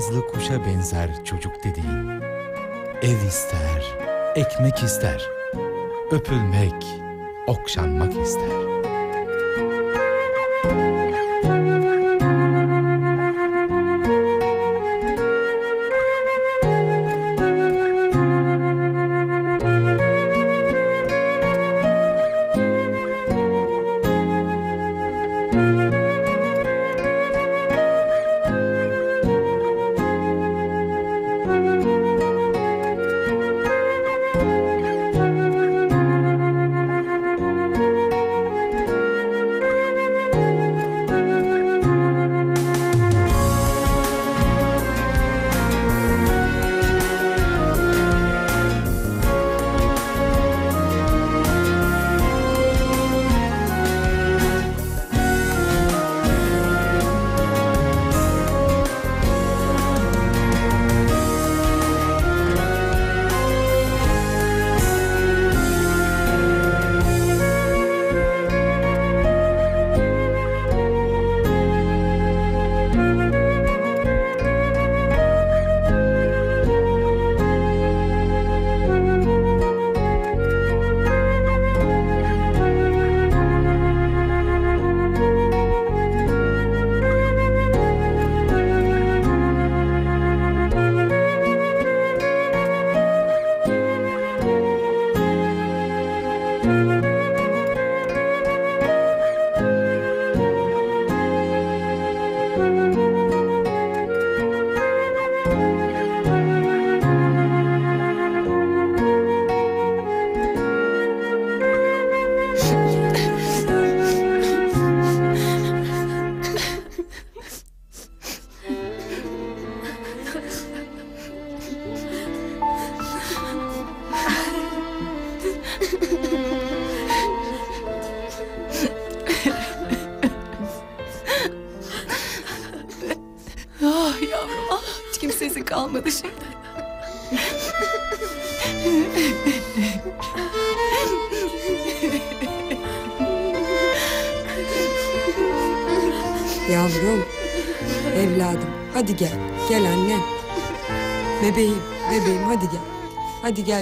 nazlı kuşa benzer çocuk dediğin. Ev ister, ekmek ister, öpülmek, okşanmak ister.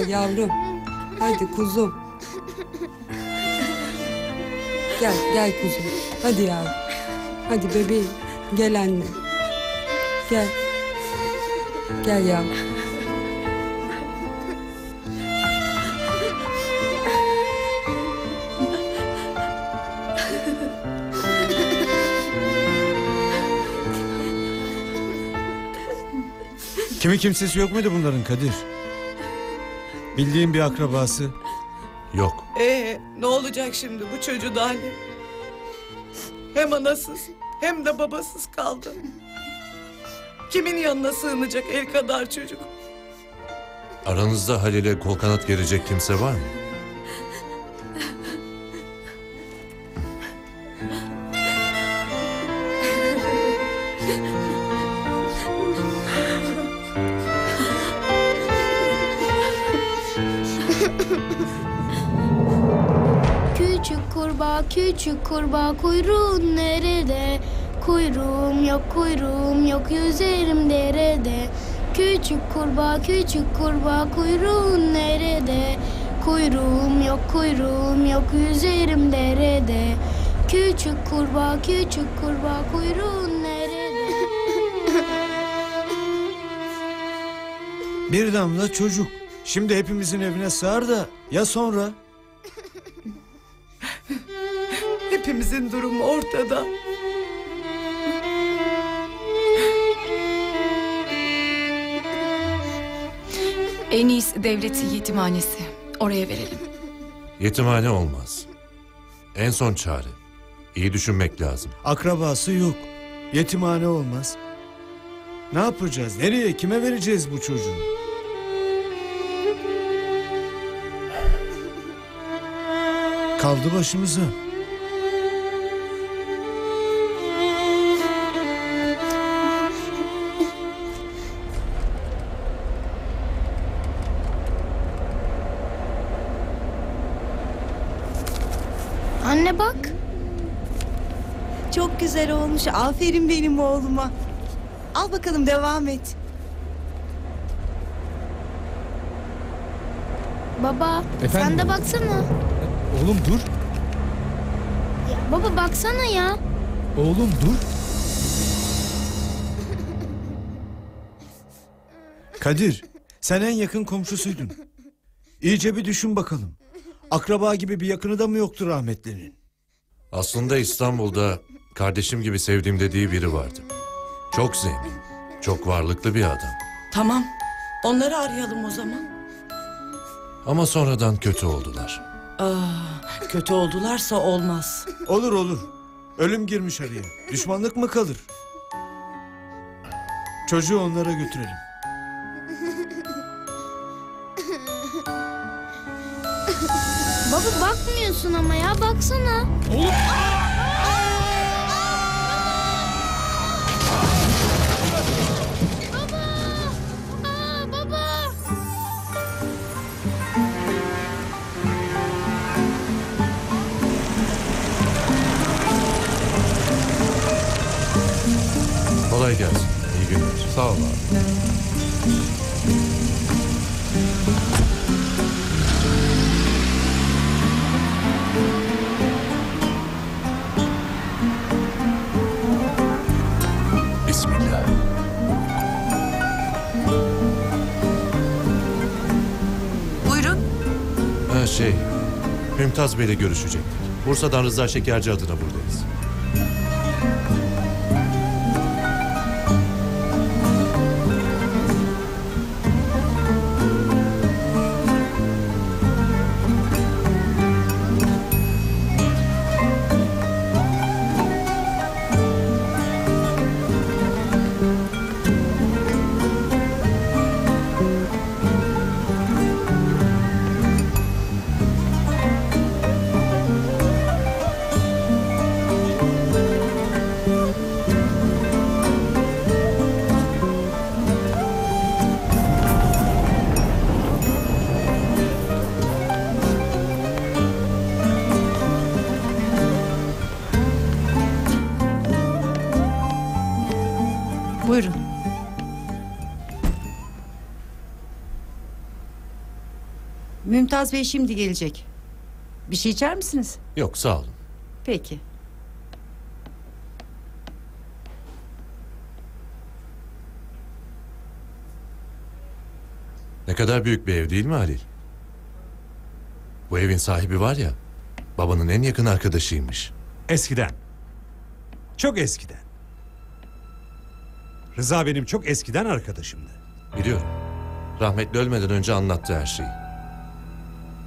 Yavrum. Hadi kuzum. Gel, gel kuzum. Hadi yavrum. Hadi bebeğim. Gel anne. Gel. Gel yavrum. Kimi kimsesi yok muydu bunların Kadir? Bildiğin bir akrabası. Yok. Ee, ne olacak şimdi bu çocuğun hali? Hem anasız hem de babasız kaldı. Kimin yanına sığınacak el kadar çocuk? Aranızda Halil'e kol kanat gelecek kimse var mı? Kurbağa kuyruğun nerede? Kuyruğum yok kuyruğum yok yüzerim derede. Küçük kurbağa küçük kurbağa kuyruğun nerede? Kuyruğum yok kuyruğum yok yüzerim derede. Küçük kurbağa küçük kurbağa kuyruğun nerede? Bir damla çocuk. Şimdi hepimizin evine sığar da ya sonra? Hepimizin durumu ortada. En iyisi devletin yetimhanesi. Oraya verelim. Yetimhane olmaz. En son çare. İyi düşünmek lazım. Akrabası yok. Yetimhane olmaz. Ne yapacağız? Nereye? Kime vereceğiz bu çocuğu? Kaldı başımıza. Olmuş. Aferin benim oğluma. Al bakalım devam et. Baba sen Efendim? de baksana. Oğlum dur. Ya baba baksana ya. Oğlum dur. Kadir, sen en yakın komşusuydun. İyice bir düşün bakalım. Akraba gibi bir yakını da mı yoktu rahmetlinin? Aslında İstanbul'da kardeşim gibi sevdiğim dediği biri vardı. Çok zengin, çok varlıklı bir adam. Tamam. Onları arayalım o zaman. Ama sonradan kötü oldular. Ah, kötü oldularsa olmaz. Olur olur. Ölüm girmiş araya. Düşmanlık mı kalır? Çocuğu onlara götürelim. Baba bakmıyorsun ama ya baksana. Baba! Kolay gelsin. İyi günler. Sağ ol abi. Bismillah. Buyurun. Ha şey, Mümtaz Bey'le görüşecektik. Bursa'dan Rıza Şekerci adına buradayız. Mümtaz Bey şimdi gelecek. Bir şey içer misiniz? Yok sağ olun. Peki. Ne kadar büyük bir ev değil mi Halil? Bu evin sahibi var ya, babanın en yakın arkadaşıymış. Eskiden. Çok eskiden. Rıza benim çok eskiden arkadaşımdı. Biliyorum. Rahmetli ölmeden önce anlattı her şeyi.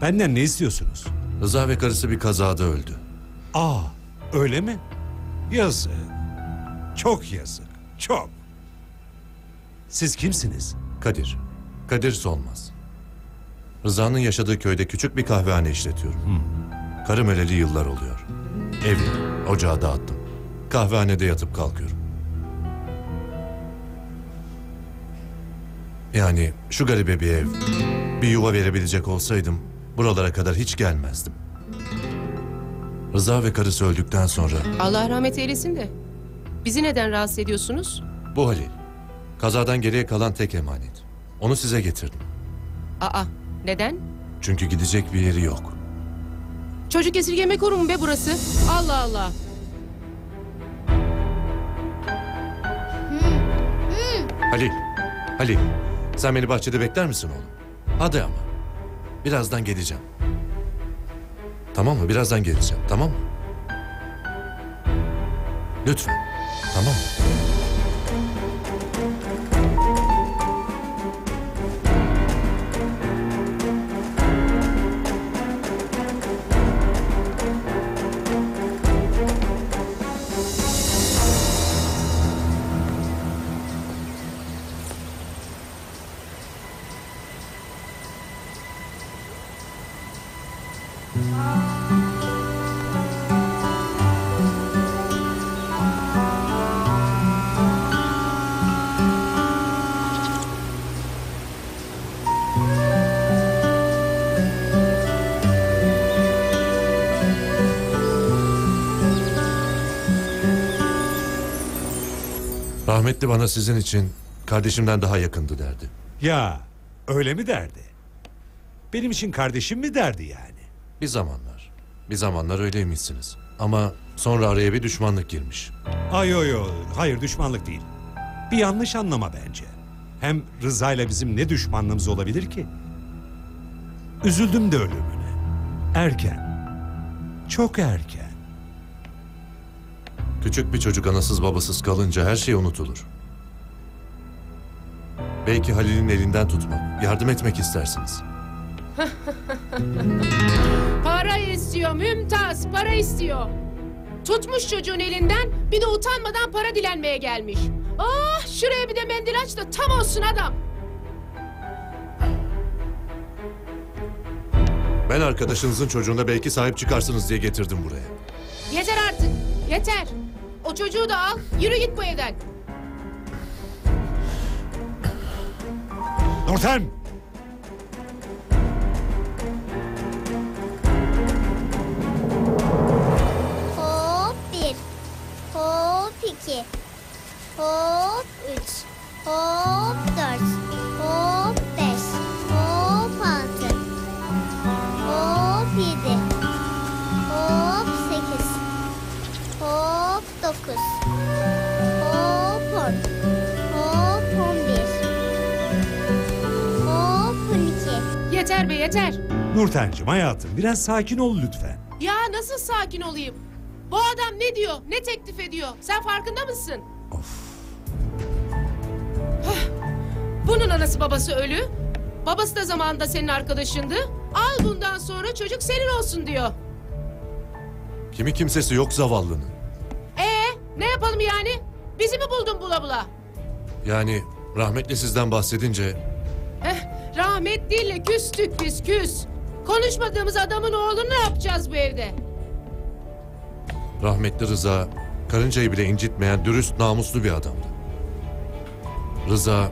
Benden ne istiyorsunuz? Rıza ve karısı bir kazada öldü. Aa, öyle mi? Yazık. Çok yazık. Çok. Siz kimsiniz? Kadir. Kadir Solmaz. Rıza'nın yaşadığı köyde küçük bir kahvehane işletiyorum. Karım öleli yıllar oluyor. Evi, ocağı dağıttım. Kahvehanede yatıp kalkıyorum. Yani şu garibe bir ev, bir yuva verebilecek olsaydım buralara kadar hiç gelmezdim. Rıza ve karısı öldükten sonra Allah rahmet eylesin de. Bizi neden rahatsız ediyorsunuz? bu Halil, kazadan geriye kalan tek emanet. Onu size getirdim. Aa, neden? Çünkü gidecek bir yeri yok. Çocuk esirgeme kurumu be burası. Allah Allah. Halil, Halil. Sen beni bahçede bekler misin oğlum? Hadi ama. Birazdan geleceğim. Tamam mı? Birazdan geleceğim. Tamam mı? Lütfen. Tamam mı? Rahmetli bana sizin için kardeşimden daha yakındı derdi. Ya öyle mi derdi? Benim için kardeşim mi derdi yani? Bir zamanlar. Bir zamanlar öyleymişsiniz. Ama sonra araya bir düşmanlık girmiş. Ay yo yo hayır düşmanlık değil. Bir yanlış anlama bence. Hem Rıza ile bizim ne düşmanlığımız olabilir ki? Üzüldüm de ölümüne. Erken. Çok erken. Küçük bir çocuk anasız babasız kalınca her şey unutulur. Belki Halil'in elinden tutmak, yardım etmek istersiniz. Para istiyor Mümtaz para istiyor. Tutmuş çocuğun elinden bir de utanmadan para dilenmeye gelmiş. Ah şuraya bir de mendil aç da tam olsun adam. Ben arkadaşınızın çocuğuna belki sahip çıkarsınız diye getirdim buraya. Yeter artık yeter. O çocuğu da al yürü git bu evden. Nurten! Hop bir. Hop iki. Hop üç. Hop dört. Hop dokuz. Hop on. Hop on bir. Hop on iki. Yeter be yeter. Nurten'cim hayatım biraz sakin ol lütfen. Ya nasıl sakin olayım? Bu adam ne diyor ne teklif ediyor sen farkında mısın? Heh, Bunun anası babası ölü. Babası da zamanında senin arkadaşındı. Al bundan sonra çocuk senin olsun diyor. Kimi kimsesi yok zavallının. Ne yapalım yani? Bizi mi buldun bula bula? Yani rahmetli sizden bahsedince Eh, rahmetliyle küstük biz küs. Konuşmadığımız adamın oğlunu ne yapacağız bu evde? rahmetli Rıza karıncayı bile incitmeyen dürüst namuslu bir adamdı. Rıza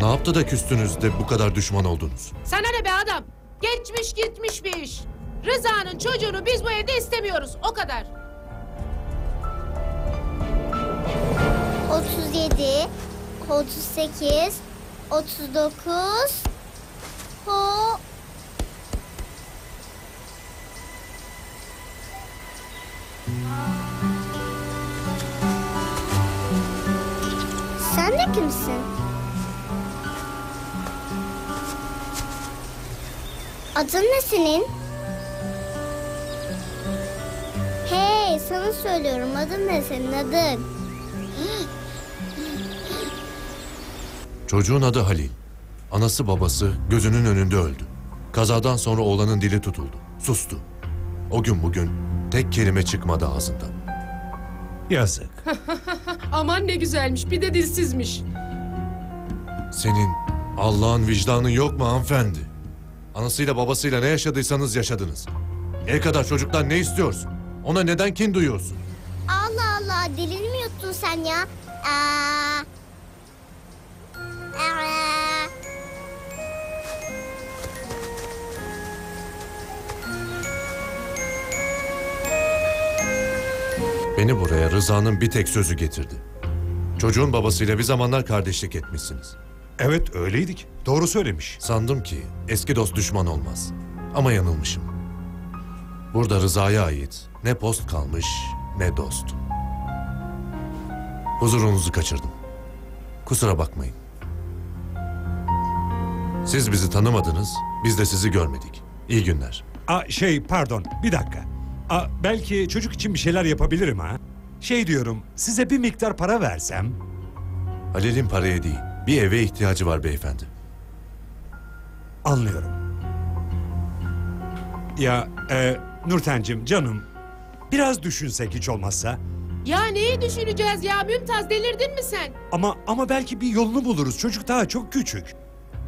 ne yaptı da küstünüz de bu kadar düşman oldunuz? Sana ne be adam? Geçmiş gitmiş bir iş. Rıza'nın çocuğunu biz bu evde istemiyoruz. O kadar. 37, 38, 39, ho... Sen de kimsin? Adın ne senin? Hey, sana söylüyorum adın ne senin adın? Çocuğun adı Halil. Anası babası gözünün önünde öldü. Kazadan sonra oğlanın dili tutuldu. Sustu. O gün bugün tek kelime çıkmadı ağzından. Yazık. Aman ne güzelmiş. Bir de dilsizmiş. Senin Allah'ın vicdanın yok mu hanımefendi? Anasıyla babasıyla ne yaşadıysanız yaşadınız. El kadar çocuktan ne istiyorsun? Ona neden kin duyuyorsun? Allah Allah dilini mi yuttun sen ya? Aa. Beni buraya Rıza'nın bir tek sözü getirdi. Çocuğun babasıyla bir zamanlar kardeşlik etmişsiniz. Evet öyleydik. Doğru söylemiş. Sandım ki eski dost düşman olmaz. Ama yanılmışım. Burada Rıza'ya ait ne post kalmış ne dost. Huzurunuzu kaçırdım. Kusura bakmayın. Siz bizi tanımadınız, biz de sizi görmedik. İyi günler. Aa, şey pardon bir dakika. Aa, belki çocuk için bir şeyler yapabilirim ha. Şey diyorum size bir miktar para versem. Halil'in paraya değil, bir eve ihtiyacı var beyefendi. Anlıyorum. Ya e, Nurten'cim canım biraz düşünsek hiç olmazsa. Ya neyi düşüneceğiz ya Mümtaz delirdin mi sen? Ama ama belki bir yolunu buluruz. Çocuk daha çok küçük.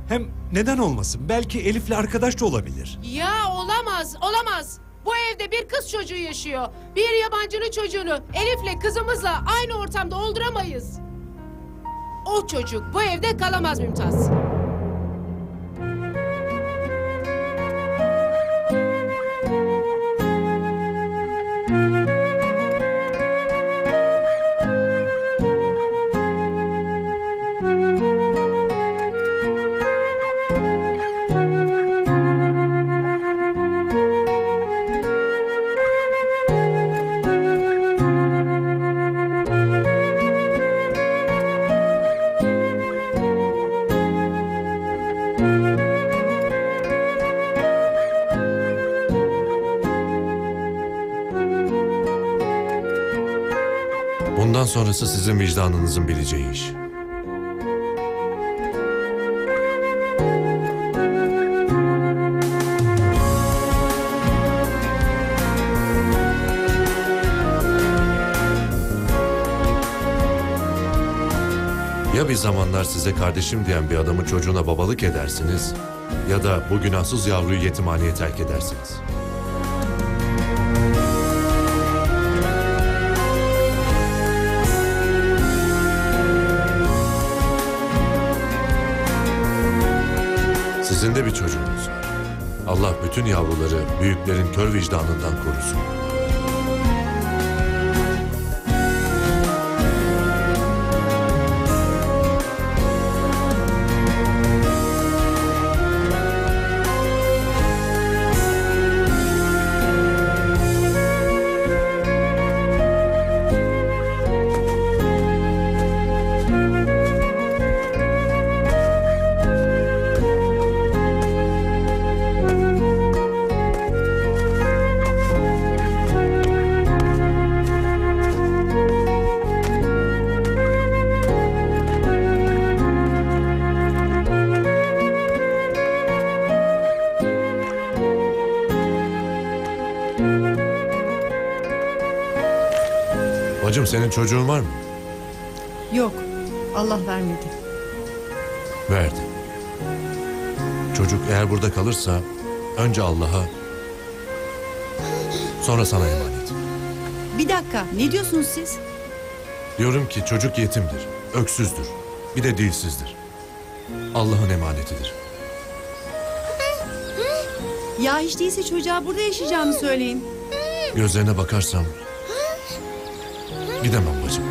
Hem neden olmasın? Belki Elif'le arkadaş da olabilir. Ya olamaz olamaz. Bu evde bir kız çocuğu yaşıyor. Bir yabancının çocuğunu Elif'le kızımızla aynı ortamda olduramayız. O çocuk bu evde kalamaz Mümtaz. Sonrası sizin vicdanınızın bileceği iş. Ya bir zamanlar size kardeşim diyen bir adamın çocuğuna babalık edersiniz ya da bu günahsız yavruyu yetimhaneye terk edersiniz. Var. Allah bütün yavruları büyüklerin kör vicdanından korusun. Bacım senin çocuğun var mı? Yok. Allah vermedi. Verdi. Çocuk eğer burada kalırsa önce Allah'a sonra sana emanet. Bir dakika. Ne diyorsunuz siz? Diyorum ki çocuk yetimdir, öksüzdür, bir de dilsizdir. Allah'ın emanetidir. Ya hiç değilse çocuğa burada yaşayacağını söyleyin. Gözlerine bakarsam gidemem bacım. Gel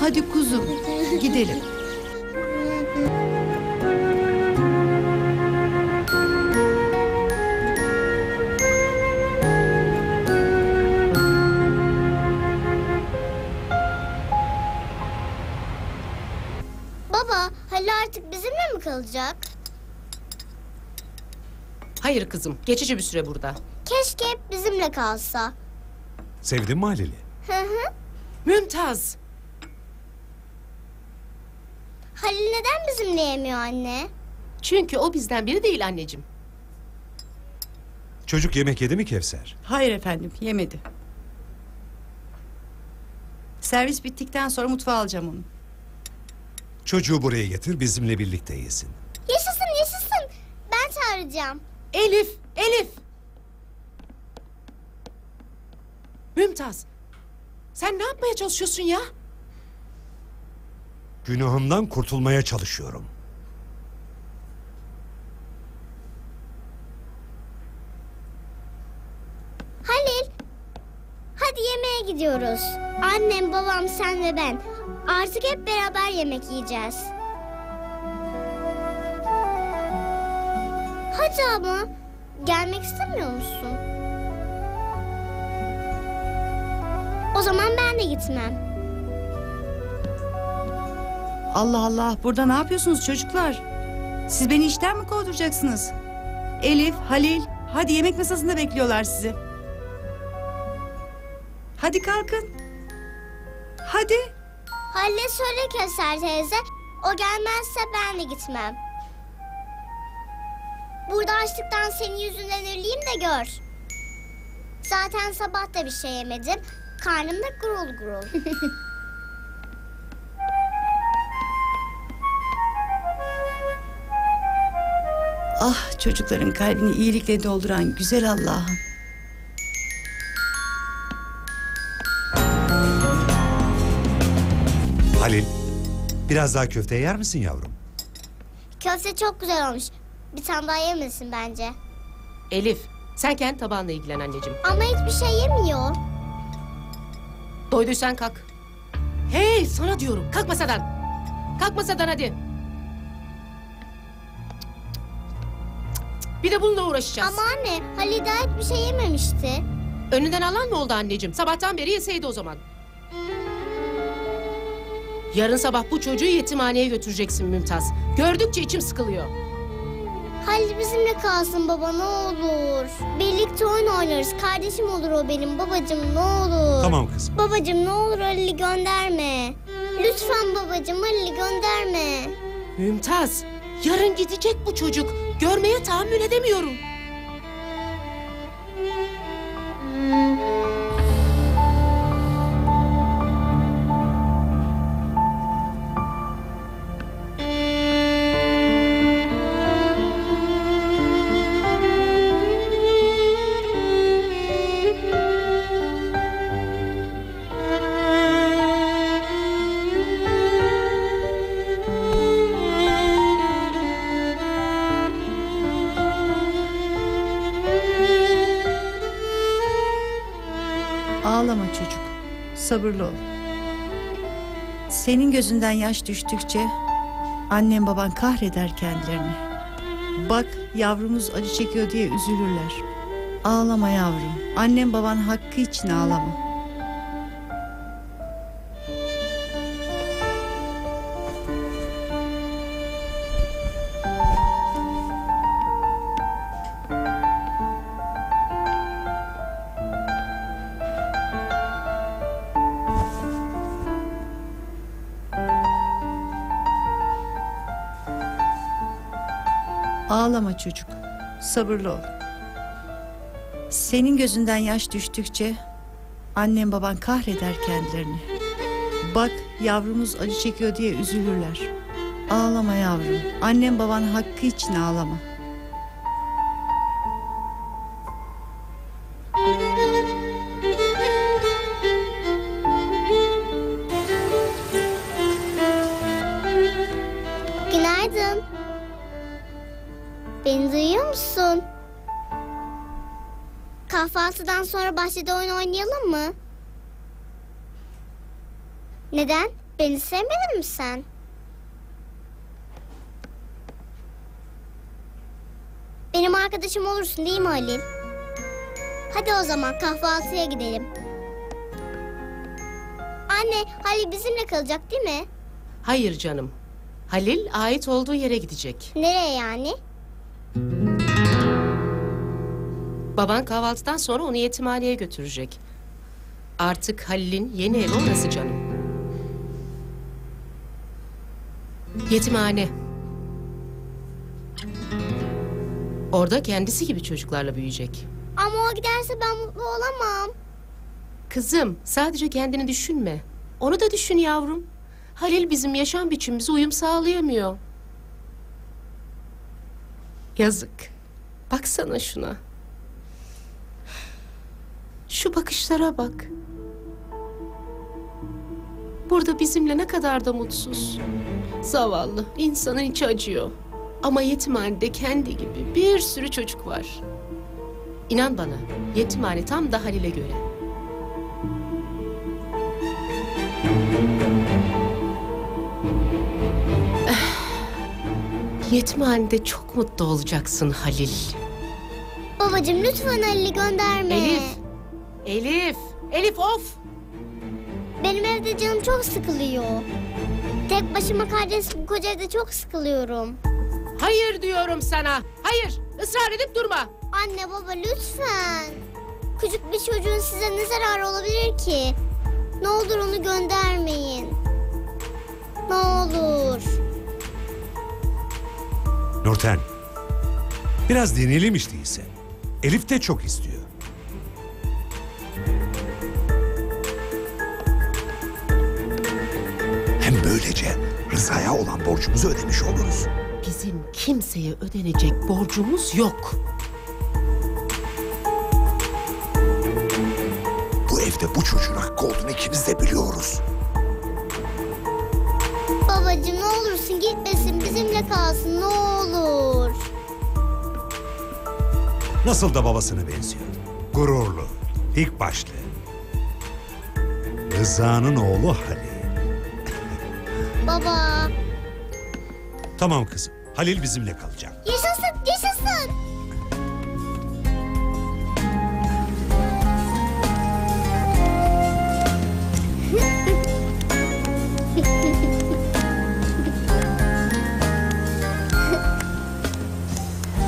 Hadi kuzum. Gidelim. Baba Halil artık bizimle mi kalacak? Hayır kızım. Geçici bir süre burada. Keşke hep bizimle kalsa. Sevdin mi Halil'i? Hı hı. Mümtaz. Halil neden bizimle yemiyor anne? Çünkü o bizden biri değil anneciğim. Çocuk yemek yedi mi Kevser? Hayır efendim yemedi. Servis bittikten sonra mutfağa alacağım onu. Çocuğu buraya getir bizimle birlikte yesin. Yaşasın yaşasın. Ben çağıracağım. Elif, Elif. Mümtaz. Sen ne yapmaya çalışıyorsun ya? Günahımdan kurtulmaya çalışıyorum. Halil. Hadi yemeğe gidiyoruz. Annem, babam, sen ve ben. Artık hep beraber yemek yiyeceğiz. Hadi ama. Gelmek istemiyor musun? O zaman ben de gitmem. Allah Allah burada ne yapıyorsunuz çocuklar? Siz beni işten mi kovduracaksınız? Elif, Halil hadi yemek masasında bekliyorlar sizi. Hadi kalkın. Hadi. Halil'e söyle Keser teyze. O gelmezse ben de gitmem. Burada açlıktan senin yüzünden öleyim de gör. Zaten sabah da bir şey yemedim. Karnım da gurul gurul. Ah çocukların kalbini iyilikle dolduran güzel Allah'ım. Halil, biraz daha köfte yer misin yavrum? Köfte çok güzel olmuş. Bir tane daha yemesin bence. Elif sen kendi tabağınla ilgilen anneciğim. Ama hiçbir şey yemiyor. Doyduysan kalk. Hey sana diyorum kalk masadan. Kalk masadan hadi. Bir de bununla uğraşacağız. Ama anne Halil daha hiçbir şey yememişti. Önünden alan mı oldu anneciğim? Sabahtan beri yeseydi o zaman. Yarın sabah bu çocuğu yetimhaneye götüreceksin Mümtaz. Gördükçe içim sıkılıyor. Halil bizimle kalsın baba ne olur. Birlikte oyun oynarız. Kardeşim olur o benim babacığım ne olur. Tamam kızım. Babacığım ne olur Halil'i gönderme. Lütfen babacığım Halil'i gönderme. Mümtaz, yarın gidecek bu çocuk. Görmeye tahammül edemiyorum. Sabırlı ol. Senin gözünden yaş düştükçe annem baban kahreder kendilerini. Bak yavrumuz acı çekiyor diye üzülürler. Ağlama yavrum. Annem baban hakkı için ağlama. Ağlama çocuk. Sabırlı ol. Senin gözünden yaş düştükçe annem baban kahreder kendilerini. Bak yavrumuz acı çekiyor diye üzülürler. Ağlama yavrum. Annem baban hakkı için ağlama. Bahçede oyun oynayalım mı? Neden? Beni sevmedin mi sen? Benim arkadaşım olursun değil mi Halil? Hadi o zaman kahvaltıya gidelim. Anne, Halil bizimle kalacak değil mi? Hayır canım. Halil ait olduğu yere gidecek. Nereye yani? Baban kahvaltıdan sonra onu yetimhaneye götürecek. Artık Halil'in yeni evi orası canım. Yetimhane. Orada kendisi gibi çocuklarla büyüyecek. Ama o giderse ben mutlu olamam. Kızım sadece kendini düşünme. Onu da düşün yavrum. Halil bizim yaşam biçimimize uyum sağlayamıyor. Yazık. Baksana şuna. Şu bakışlara bak. Burada bizimle ne kadar da mutsuz. Zavallı, insanın içi acıyor. Ama yetimhanede kendi gibi bir sürü çocuk var. İnan bana, yetimhane tam da Halil'e göre. Yetimhanede çok mutlu olacaksın Halil. Babacığım lütfen Halil'i gönderme. Elif. Elif. Elif of. evde canım çok sıkılıyor. Tek başıma kardeş bu koca evde çok sıkılıyorum. Hayır diyorum sana. Hayır. Israr edip durma. Anne baba lütfen. Küçük bir çocuğun size ne zararı olabilir ki? Ne olur onu göndermeyin. Ne olur. Nurten. Biraz deneyelim işte ise. Elif de çok istiyor. Hem böylece Rıza'ya olan borcumuzu ödemiş oluruz. Bizim kimseye ödenecek borcumuz yok. Bu evde bu çocuğun hakkı olduğunu ikimiz de biliyoruz. Babacığım ne olursun gitmesin bizimle kalsın ne olur. Nasıl da babasına benziyor. Gururlu, dik başlı. Rıza'nın oğlu Halil. Baba. Tamam kızım. Halil bizimle kalacak. Yaşasın yaşasın.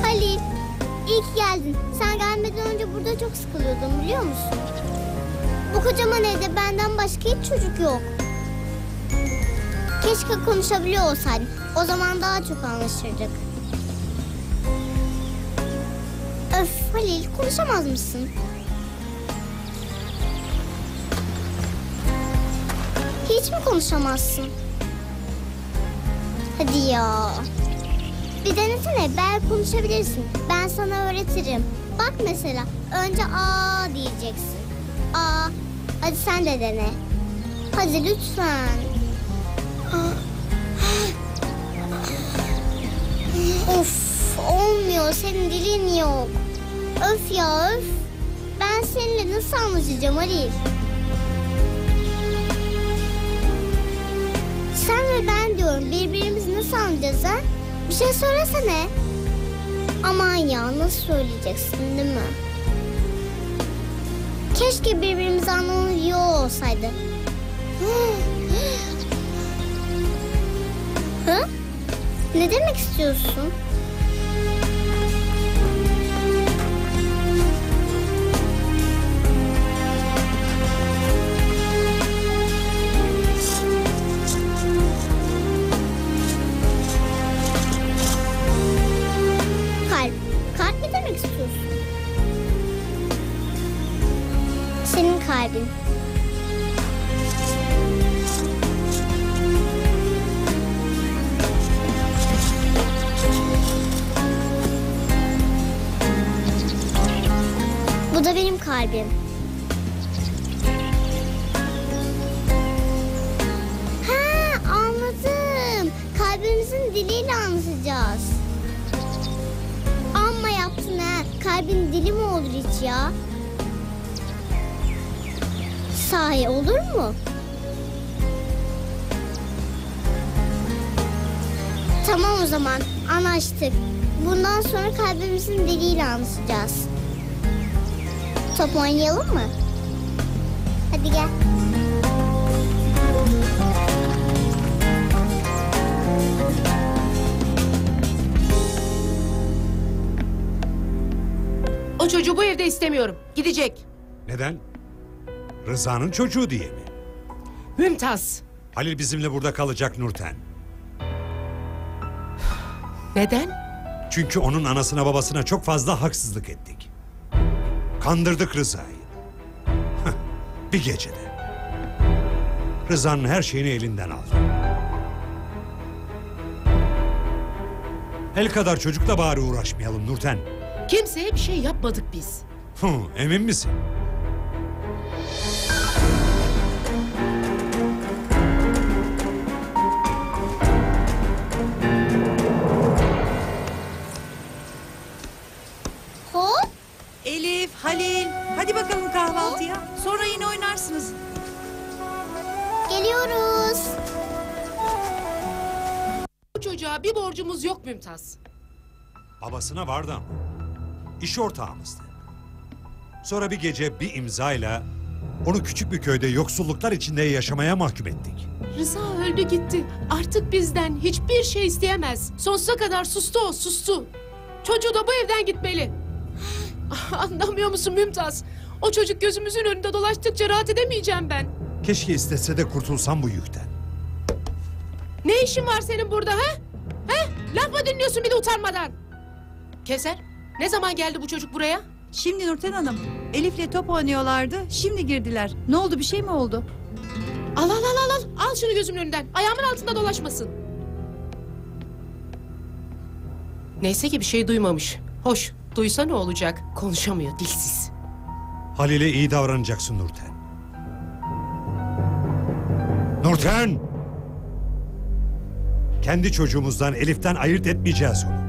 Halil, iyi ki geldin. Sen gelmeden önce burada çok sıkılıyordum biliyor musun? Bu kocaman evde benden başka hiç çocuk yok. Keşke konuşabiliyor olsaydın. O zaman daha çok anlaşırdık. Öf Halil konuşamaz mısın? Hiç mi konuşamazsın? Hadi ya. Bir denesene belki konuşabilirsin. Ben sana öğretirim. Bak mesela önce A diyeceksin. A. Hadi sen de dene. Hadi lütfen. Of olmuyor senin dilin yok. Öf ya öf. Ben seninle nasıl anlaşacağım Halil? Sen ve ben diyorum birbirimizi nasıl anlayacağız ha? Bir şey söylesene. Aman ya nasıl söyleyeceksin değil mi? Keşke birbirimizi anlamıyor olsaydı. Hı? Ne demek istiyorsun? Oynayalım mı? Hadi gel. O çocuğu bu evde istemiyorum. Gidecek. Neden? Rıza'nın çocuğu diye mi? Mümtaz. Halil bizimle burada kalacak Nurten. Neden? Çünkü onun anasına babasına çok fazla haksızlık ettik. Kandırdık Rıza'yı. Bir gecede. Rıza'nın her şeyini elinden aldı. El kadar çocukla bari uğraşmayalım Nurten. Kimseye bir şey yapmadık biz. Hı, emin misin? Bir borcumuz yok Mümtaz. Babasına vardı ama. İş ortağımızdı. Sonra bir gece bir imzayla Onu küçük bir köyde yoksulluklar içinde yaşamaya mahkum ettik. Rıza öldü gitti. Artık bizden hiçbir şey isteyemez. Sonsuza kadar sustu o, sustu. Çocuğu da bu evden gitmeli. Anlamıyor musun Mümtaz? O çocuk gözümüzün önünde dolaştıkça rahat edemeyeceğim ben. Keşke istese de kurtulsam bu yükten. Ne işin var senin burada ha? Laf mı dinliyorsun bir de utanmadan? Keser, ne zaman geldi bu çocuk buraya? Şimdi Nurten Hanım, Elif'le top oynuyorlardı. Şimdi girdiler. Ne oldu bir şey mi oldu? Al al al al al. Al şunu gözümün önünden. Ayağımın altında dolaşmasın. Neyse ki bir şey duymamış. Hoş, duysa ne olacak? Konuşamıyor, dilsiz. Halil'e iyi davranacaksın Nurten. Nurten! Kendi çocuğumuzdan Elif'ten ayırt etmeyeceğiz onu.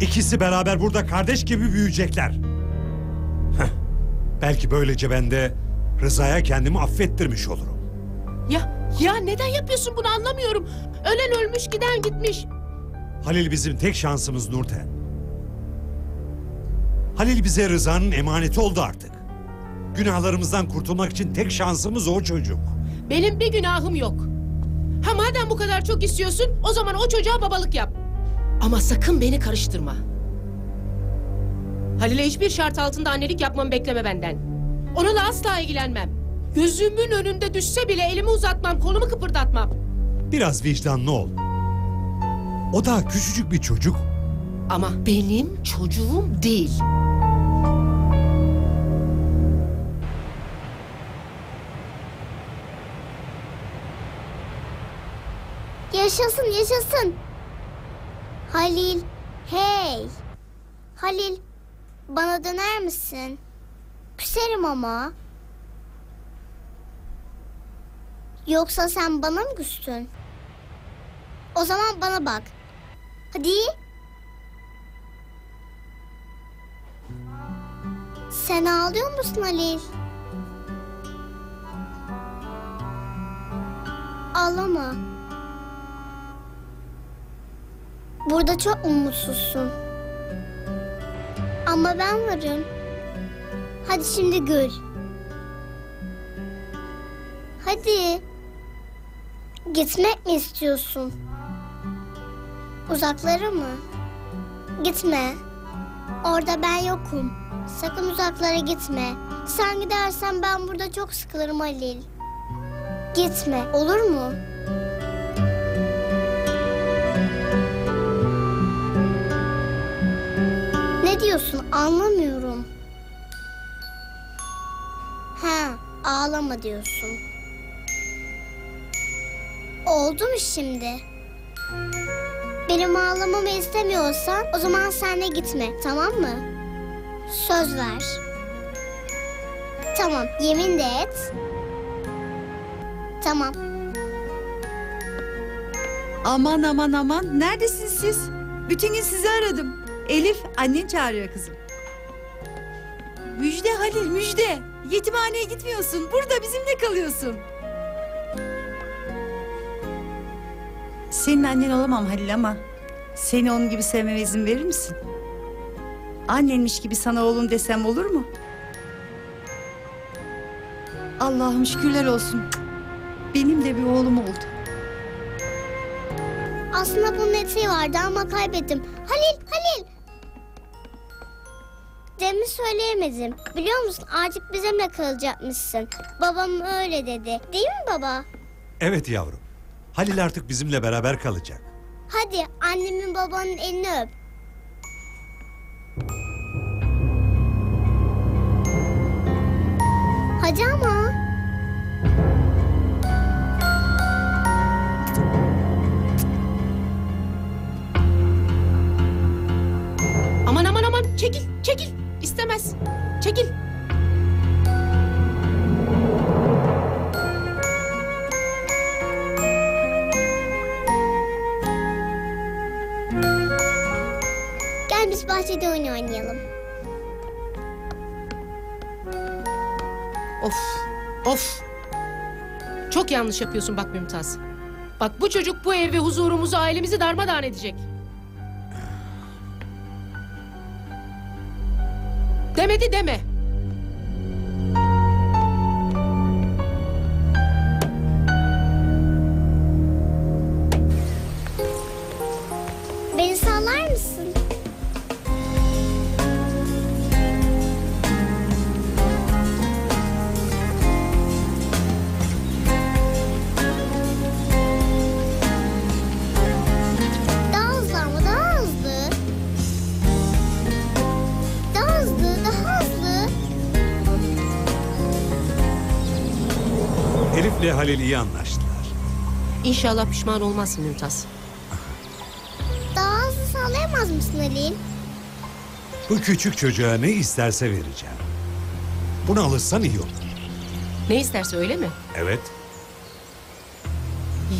İkisi beraber burada kardeş gibi büyüyecekler. Heh, belki böylece ben de Rıza'ya kendimi affettirmiş olurum. Ya, ya neden yapıyorsun bunu anlamıyorum. Ölen ölmüş, giden gitmiş. Halil bizim tek şansımız Nurten. Halil bize Rıza'nın emaneti oldu artık. Günahlarımızdan kurtulmak için tek şansımız o çocuk. Benim bir günahım yok. Ha madem bu kadar çok istiyorsun, o zaman o çocuğa babalık yap. Ama sakın beni karıştırma. Halil'e hiçbir şart altında annelik yapmamı bekleme benden. Onunla asla ilgilenmem. Gözümün önünde düşse bile elimi uzatmam, kolumu kıpırdatmam. Biraz vicdanlı ol. O da küçücük bir çocuk. Ama benim çocuğum değil. Yaşasın yaşasın. Halil, hey. Halil, bana döner misin? Küserim ama. Yoksa sen bana mı küstün? O zaman bana bak. Hadi. Sen ağlıyor musun Halil? Ağlama. Burada çok umutsuzsun. Ama ben varım. Hadi şimdi gül. Hadi. Gitmek mi istiyorsun? Uzaklara mı? Gitme. Orada ben yokum. Sakın uzaklara gitme. Sen gidersen ben burada çok sıkılırım Halil. Gitme, olur mu? Diyorsun anlamıyorum. Ha, ağlama diyorsun. Oldu mu şimdi? Benim ağlamamı istemiyorsan o zaman sen de gitme tamam mı? Söz ver. Tamam yemin de et. Tamam. Aman aman aman. Neredesiniz siz? Bütün gün sizi aradım. Elif annen çağırıyor kızım. Müjde Halil müjde. Yetimhaneye gitmiyorsun. Burada bizimle kalıyorsun. Senin annen olamam Halil ama seni onun gibi sevmeme izin verir misin? Annenmiş gibi sana oğlum desem olur mu? Allah'ım şükürler olsun. Benim de bir oğlum oldu. Aslında bunun eteği vardı ama kaybettim. Halil, Halil. Demin söyleyemedim. Biliyor musun artık bizimle kalacakmışsın. Babam öyle dedi. Değil mi baba? Evet yavrum. Halil artık bizimle beraber kalacak. Hadi annemin babanın elini öp. Hadi ama. Aman aman aman çekil çekil. İstemez. Çekil. Gel biz bahçede oyun oynayalım. Of of. Çok yanlış yapıyorsun bak Mümtaz. Bak bu çocuk bu ev ve huzurumuzu ailemizi darmadağın edecek. Demedi deme. Halil iyi anlaştılar. İnşallah pişman olmazsın Mümtaz. Daha hızlı sağlayamaz mısın Halil? Bu küçük çocuğa ne isterse vereceğim. Buna alırsan iyi olur. Ne isterse öyle mi? Evet.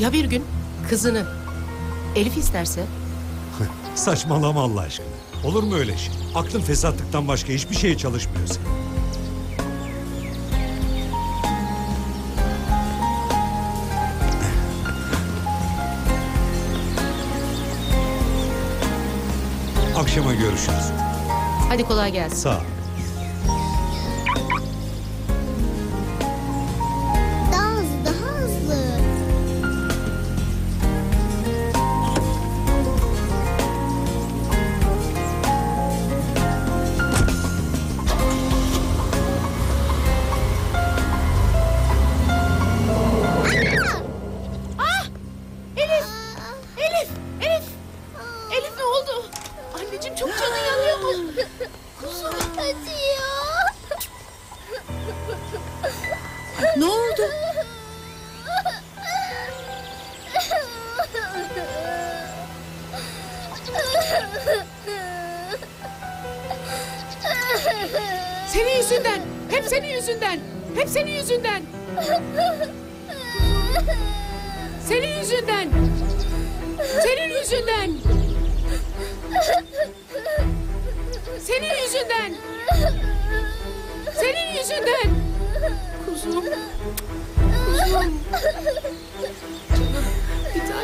Ya bir gün kızını Elif isterse? Saçmalama Allah aşkına. Olur mu öyle şey? Aklın fesatlıktan başka hiçbir şeye çalışmıyor senin. Akşama görüşürüz. Hadi kolay gelsin. Sağ ol.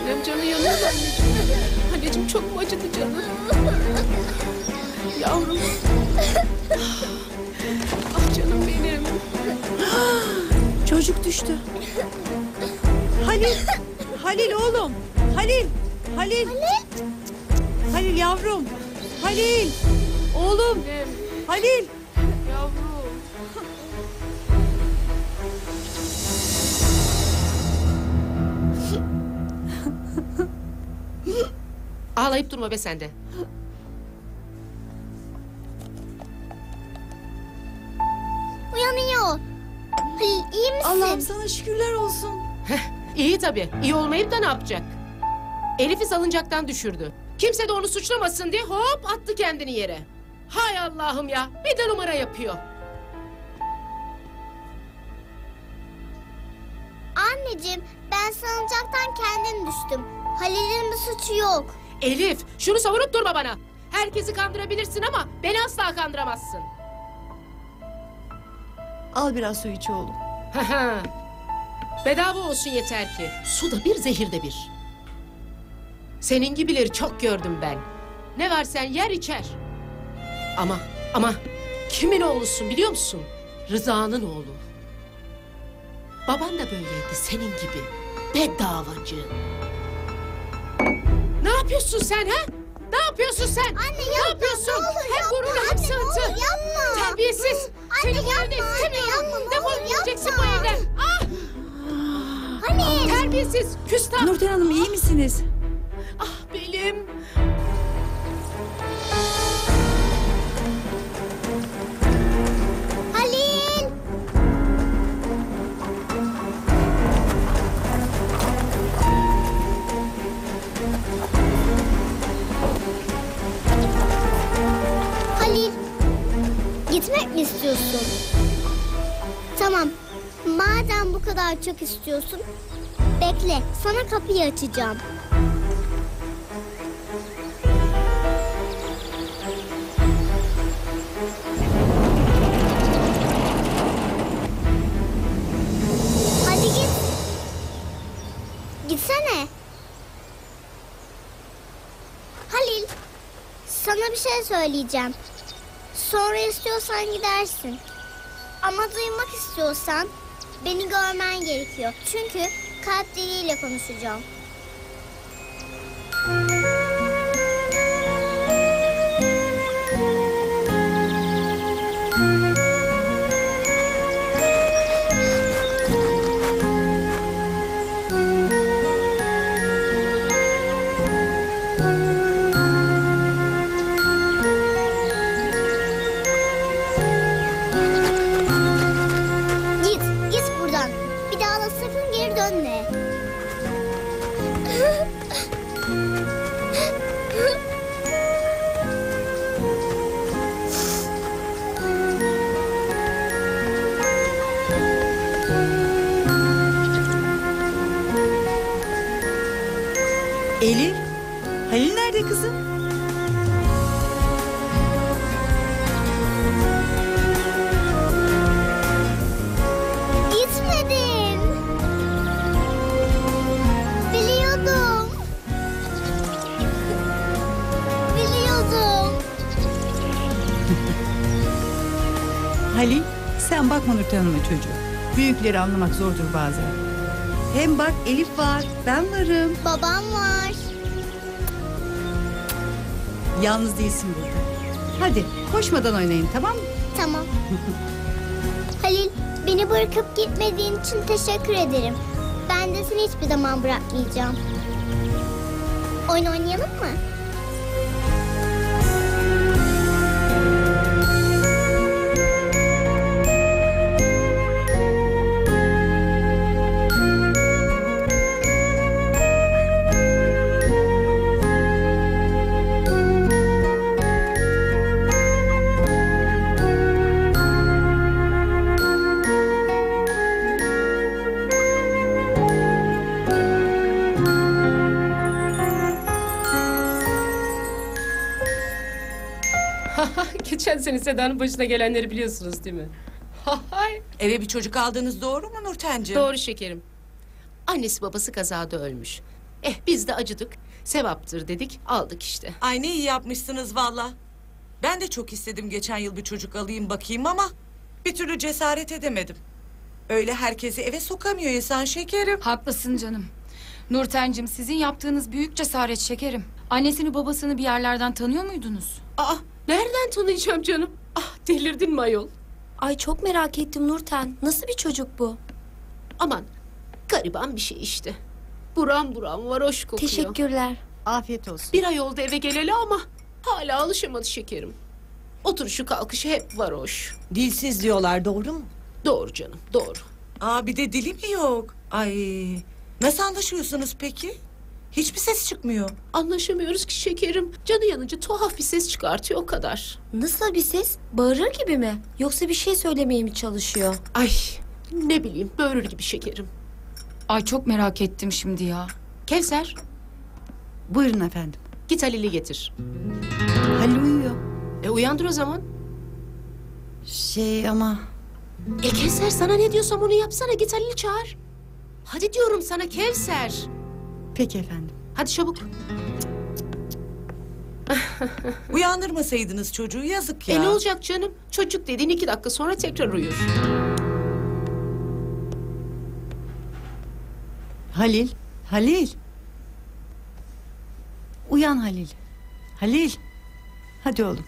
Tanem canı yanıyor anneciğim. Anneciğim çok mu acıdı canım? Yavrum. Ah canım benim. Çocuk düştü. Halil. Halil oğlum. Halil. Halil. Halil yavrum. Halil. Oğlum. Annem, Halil. Ağlayıp durma be sen de. Uyanıyor. İyi misin? Allah'ım sana şükürler olsun. İyi tabii. İyi olmayıp da ne yapacak? Elif'i salıncaktan düşürdü. Kimse de onu suçlamasın diye hop attı kendini yere. Hay Allah'ım ya. Bir de numara yapıyor. Anneciğim ben salıncaktan kendim düştüm. Halil'in bir suçu yok. Elif şunu savurup durma bana. Herkesi kandırabilirsin ama beni asla kandıramazsın. Al biraz su iç oğlum. Bedava olsun yeter ki. Su da bir zehir de bir. Senin gibileri çok gördüm ben. Ne var sen yer içer. Ama ama kimin oğlusun biliyor musun? Rıza'nın oğlu. Baban da böyleydi senin gibi. Bedavacı. Ne yapıyorsun sen ha? Ne yapıyorsun sen? Anne ne yapma, yapıyorsun? ne olur Hem gururun hem anne, ne sığıntı. olur yapma. Terbiyesiz. Anne, Seni bu evde anne, istemiyorum. yapma, ne Defol gideceksin bu evden. Ah! Halil. Terbiyesiz, küstah. Nurten Hanım iyi misiniz? Ah belim. Gitmek mi istiyorsun? Tamam. Madem bu kadar çok istiyorsun, bekle. Sana kapıyı açacağım. Hadi git. Gitsene. Halil, sana bir şey söyleyeceğim. Sonra istiyorsan gidersin. Ama duymak istiyorsan beni görmen gerekiyor. Çünkü kalp diliyle konuşacağım. Büyükleri anlamak zordur bazen. Hem bak Elif var, ben varım. Babam var. Yalnız değilsin burada. Hadi koşmadan oynayın tamam mı? Tamam. Halil, beni bırakıp gitmediğin için teşekkür ederim. Ben de seni hiçbir zaman bırakmayacağım. Oyun oynayalım mı? Seda'nın başına gelenleri biliyorsunuz değil mi? Hay, Eve bir çocuk aldığınız doğru mu Nurten'ciğim? Doğru şekerim. Annesi babası kazada ölmüş. Eh biz de acıdık. Sevaptır dedik aldık işte. Ay ne iyi yapmışsınız valla. Ben de çok istedim geçen yıl bir çocuk alayım bakayım ama bir türlü cesaret edemedim. Öyle herkesi eve sokamıyor insan şekerim. Haklısın canım. Nurten'cim sizin yaptığınız büyük cesaret şekerim. Annesini babasını bir yerlerden tanıyor muydunuz? Aa nereden tanıyacağım canım? Ah delirdin mi ayol? Ay çok merak ettim Nurten. Nasıl bir çocuk bu? Aman gariban bir şey işte. Buram buram varoş kokuyor. Teşekkürler. Afiyet olsun. Bir ay oldu eve geleli ama hala alışamadı şekerim. Oturuşu kalkışı hep varoş. Dilsiz diyorlar doğru mu? Doğru canım doğru. Aa bir de dili mi yok? Ay nasıl anlaşıyorsunuz peki? Hiçbir ses çıkmıyor. Anlaşamıyoruz ki şekerim. Canı yanınca tuhaf bir ses çıkartıyor o kadar. Nasıl bir ses? Bağırır gibi mi? Yoksa bir şey söylemeye mi çalışıyor? Ay ne bileyim böğürür gibi şekerim. Ay çok merak ettim şimdi ya. Kevser Buyurun efendim. git Halil'i getir. Halil uyuyor. E uyandır o zaman. Şey ama... E Kevser sana ne diyorsam onu yapsana git Halil'i çağır. Hadi diyorum sana Kevser. Peki efendim. Hadi çabuk. Uyandırmasaydınız çocuğu yazık ya. E ne olacak canım? Çocuk dediğin iki dakika sonra tekrar uyur. Halil, Halil. Uyan Halil. Halil. Hadi oğlum.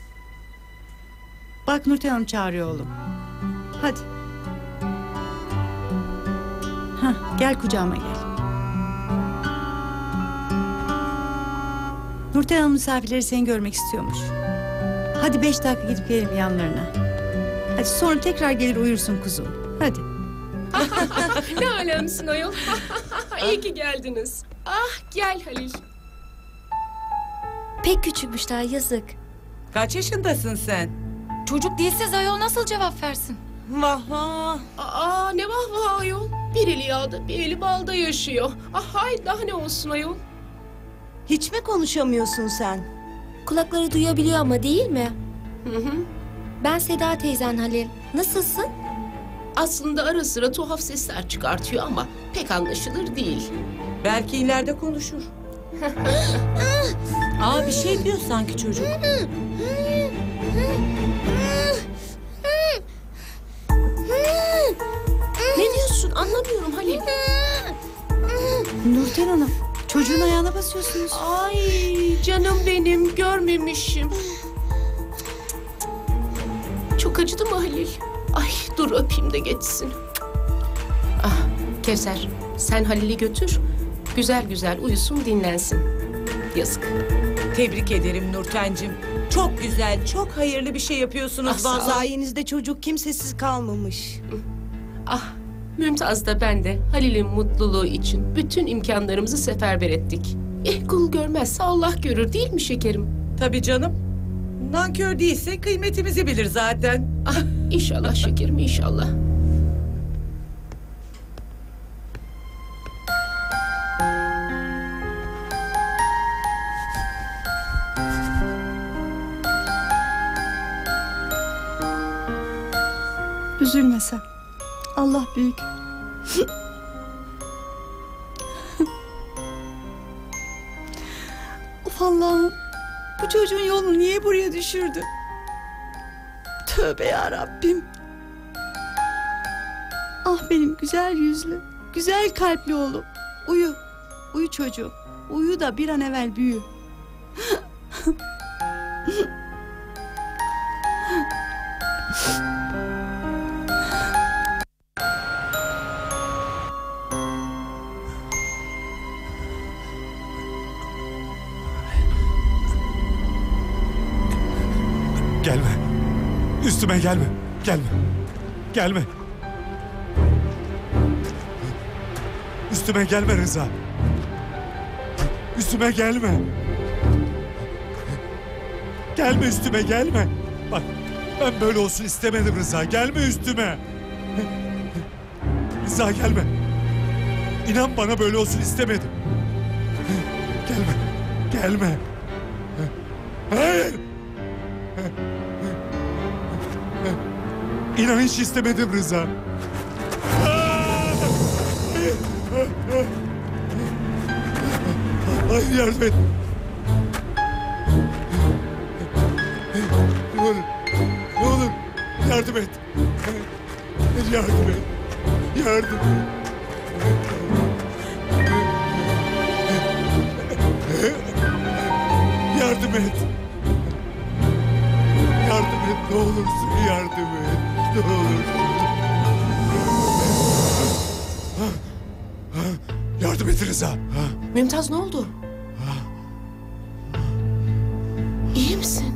Bak Nurten Hanım çağırıyor oğlum. Hadi. Hah, gel kucağıma gel. Nurten Hanım misafirleri seni görmek istiyormuş. Hadi beş dakika gidip gelelim yanlarına. Hadi sonra tekrar gelir uyursun kuzum. Hadi. ne alemsin ayol. İyi ki geldiniz. Ah gel Halil. Pek küçükmüş daha yazık. Kaç yaşındasın sen? Çocuk değilse ayol nasıl cevap versin? Vah vah. Aa ne vah vah ayol. Bir eli yağda bir eli balda yaşıyor. Ah hay daha ne olsun ayol. Hiç mi konuşamıyorsun sen? Kulakları duyabiliyor ama değil mi? Hı hı. Ben Seda teyzen Halil. Nasılsın? Aslında ara sıra tuhaf sesler çıkartıyor ama pek anlaşılır değil. Belki ileride konuşur. Aa bir şey diyor sanki çocuk. Ne diyorsun anlamıyorum Halil. Nurten Hanım, çocuğun ayağına basıyorsunuz. Ay canım benim görmemişim. Çok acıdı mı Halil? Ay dur öpeyim de geçsin. Ah Kevser sen Halil'i götür. Güzel güzel uyusun dinlensin. Yazık. Tebrik ederim Nurten'cim. Çok güzel, çok hayırlı bir şey yapıyorsunuz Ah, vallahi. Sayenizde çocuk kimsesiz kalmamış. Ah Mümtaz da ben de Halil'in mutluluğu için bütün imkanlarımızı seferber ettik. Eh kul görmezse Allah görür değil mi şekerim? Tabii canım. Nankör değilse kıymetimizi bilir zaten. Ah, inşallah şekerim inşallah. Allah büyük. of Allah'ım. Bu çocuğun yolunu niye buraya düşürdü? Tövbe ya Rabbim. Ah benim güzel yüzlü, güzel kalpli oğlum. Uyu, uyu çocuğum. Uyu da bir an evvel büyü. Üstüme gelme. Gelme. Gelme. Üstüme gelme Rıza. Üstüme gelme. Gelme üstüme gelme. Bak ben böyle olsun istemedim Rıza. Gelme üstüme. Rıza gelme. İnan bana böyle olsun istemedim. Gelme. Gelme. Hayır. İnan hiç istemedim Rıza. Ay yardım et. Ne olur, ne olur yardım et. Yardım et. Yardım et. Yardım et. Yardım et ne olursun yardım et. Ne. Yardım et Rıza. Mümtaz ne oldu? İyi misin?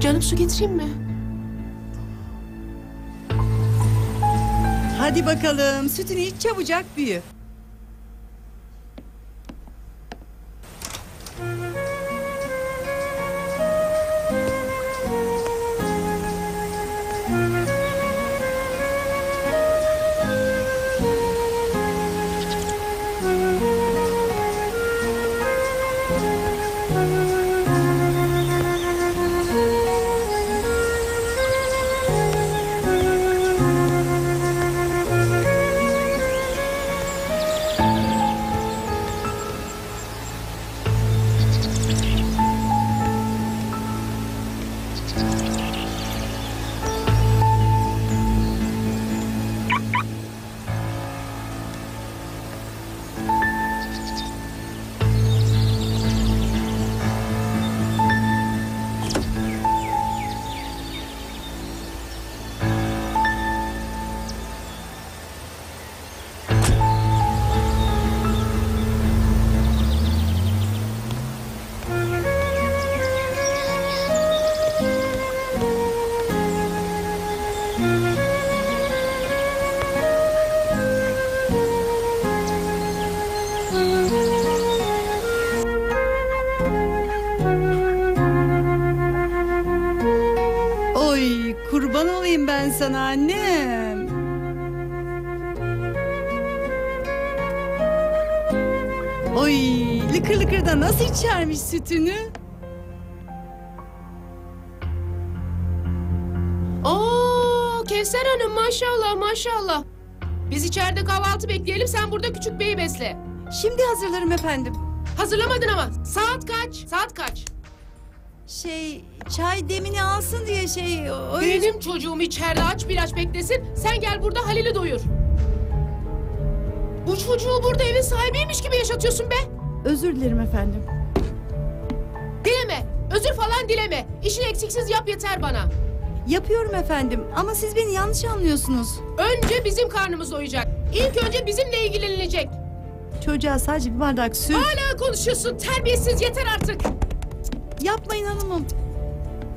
Canım su getireyim mi? Hadi bakalım sütünü iç çabucak büyü. Maşallah maşallah. Biz içeride kahvaltı bekleyelim sen burada küçük beyi besle. Şimdi hazırlarım efendim. Hazırlamadın ama. Saat kaç? Saat kaç? Şey çay demini alsın diye şey o Benim çocuğum içeride aç bir aç beklesin. Sen gel burada Halil'i doyur. Bu çocuğu burada evin sahibiymiş gibi yaşatıyorsun be. Özür dilerim efendim. Dileme. Özür falan dileme. İşini eksiksiz yap yeter bana. Yapıyorum efendim ama siz beni yanlış anlıyorsunuz. Önce bizim karnımız doyacak. İlk önce bizimle ilgilenilecek. Çocuğa sadece bir bardak süt. Hala konuşuyorsun. Terbiyesiz yeter artık. Yapmayın hanımım.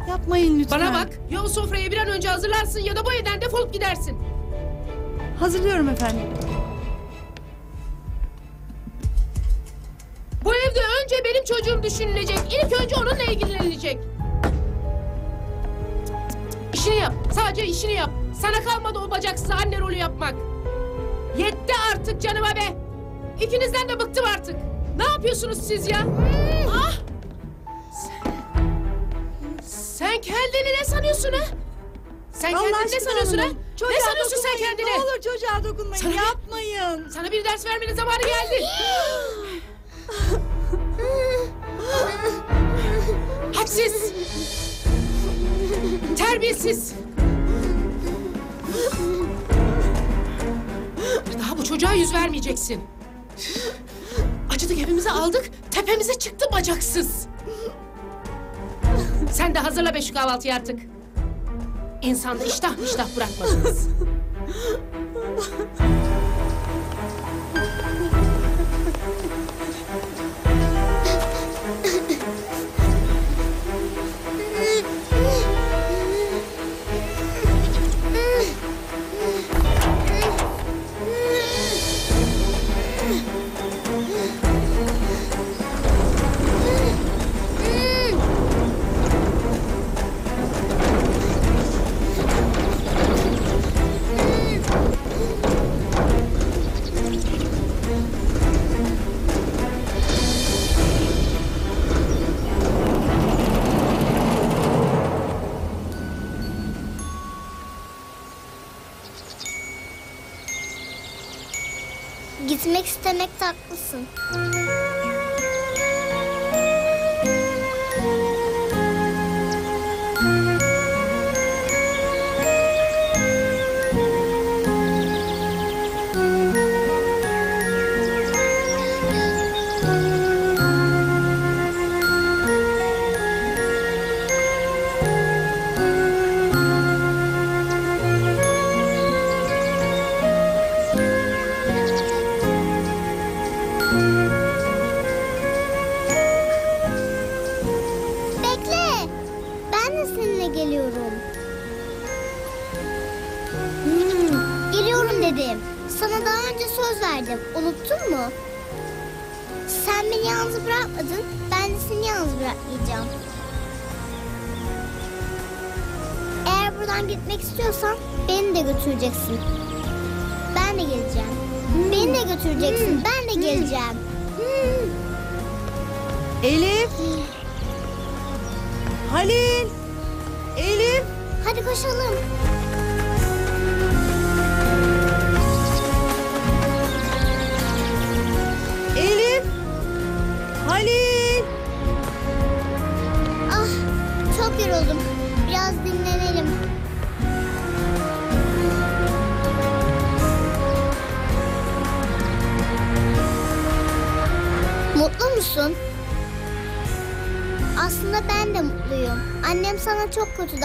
Yapmayın lütfen. Bana bak ya o sofrayı bir an önce hazırlarsın ya da bu evden defolup gidersin. Hazırlıyorum efendim. Bu evde önce benim çocuğum düşünülecek. İlk önce onunla ilgilenilecek. İşini yap. Sadece işini yap. Sana kalmadı o bacaksız anne rolü yapmak. Yetti artık canıma be. İkinizden de bıktım artık. Ne yapıyorsunuz siz ya? Ah! Sen, sen kendini ne sanıyorsun ha? Sen Allah kendini ne aşkına sanıyorsun ha? hanım, çocuğa Ne sanıyorsun sen dokunmayın. kendini? Ne olur çocuğa dokunmayın. Sana Yapmayın. Sana bir ders vermenin zamanı geldi. Hadsiz. Terbiyesiz. Daha bu çocuğa yüz vermeyeceksin. Acıdık evimize aldık, tepemize çıktı bacaksız. Sen de hazırla be şu kahvaltıyı artık. İnsanda iştah mıştah bırakmadınız.